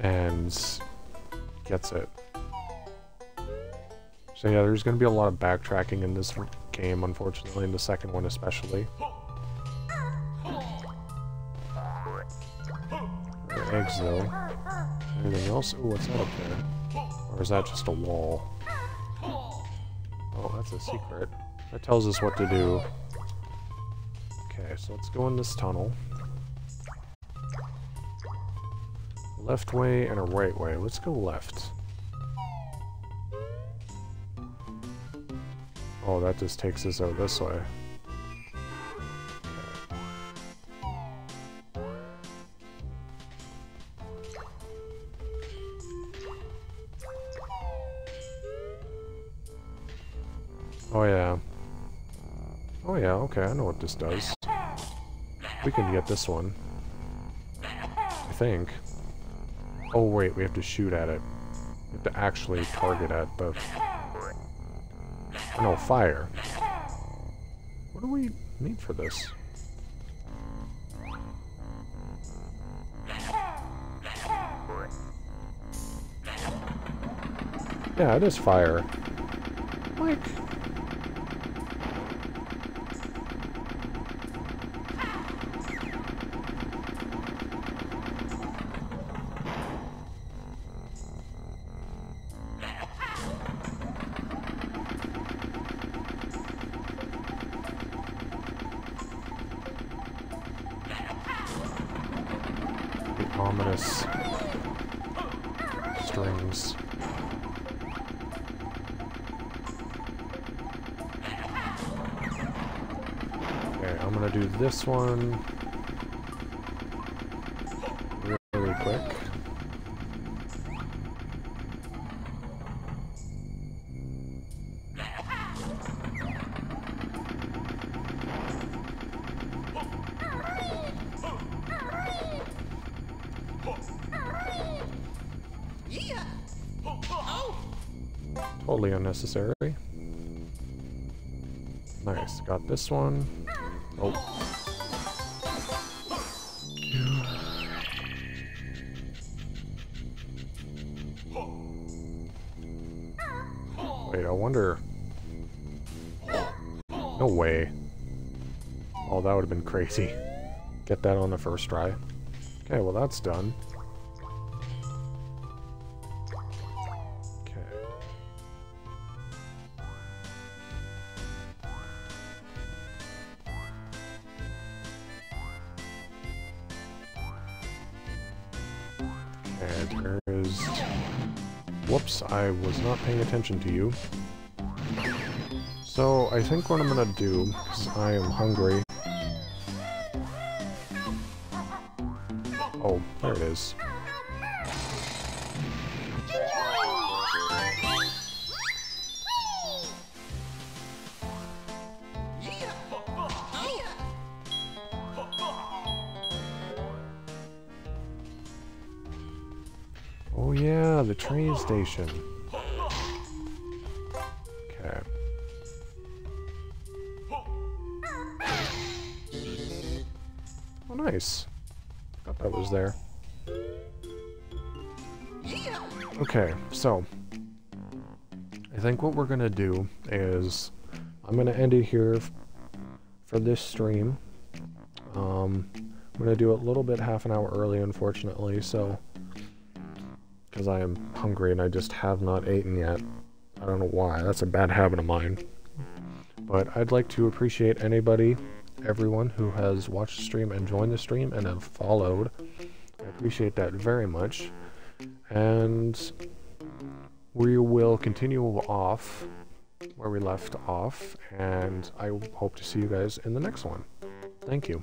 Speaker 1: and gets it. So yeah, there's going to be a lot of backtracking in this game, unfortunately, in the second one especially. eggs, though. Anything else? Ooh, what's that up there? Or is that just a wall? Oh, that's a secret. That tells us what to do. Okay, so let's go in this tunnel. Left way and a right way. Let's go left. Oh, that just takes us out this way. Oh yeah. Oh yeah, okay, I know what this does. We can get this one. I think. Oh wait, we have to shoot at it. We have to actually target at the... Oh, no, fire. What do we need for this? Yeah, it is fire. Like... one really quick. Totally unnecessary. Nice, got this one. Oh. Crazy. Get that on the first try. Okay, well that's done. Okay. Whoops, I was not paying attention to you. So, I think what I'm gonna do, because I am hungry... Oh yeah, the train station. So I think what we're gonna do is I'm gonna end it here for this stream. Um, I'm gonna do it a little bit half an hour early, unfortunately, so because I am hungry and I just have not eaten yet. I don't know why. That's a bad habit of mine. But I'd like to appreciate anybody, everyone who has watched the stream and joined the stream and have followed. I appreciate that very much. And we will continue off where we left off, and I hope to see you guys in the next one. Thank you.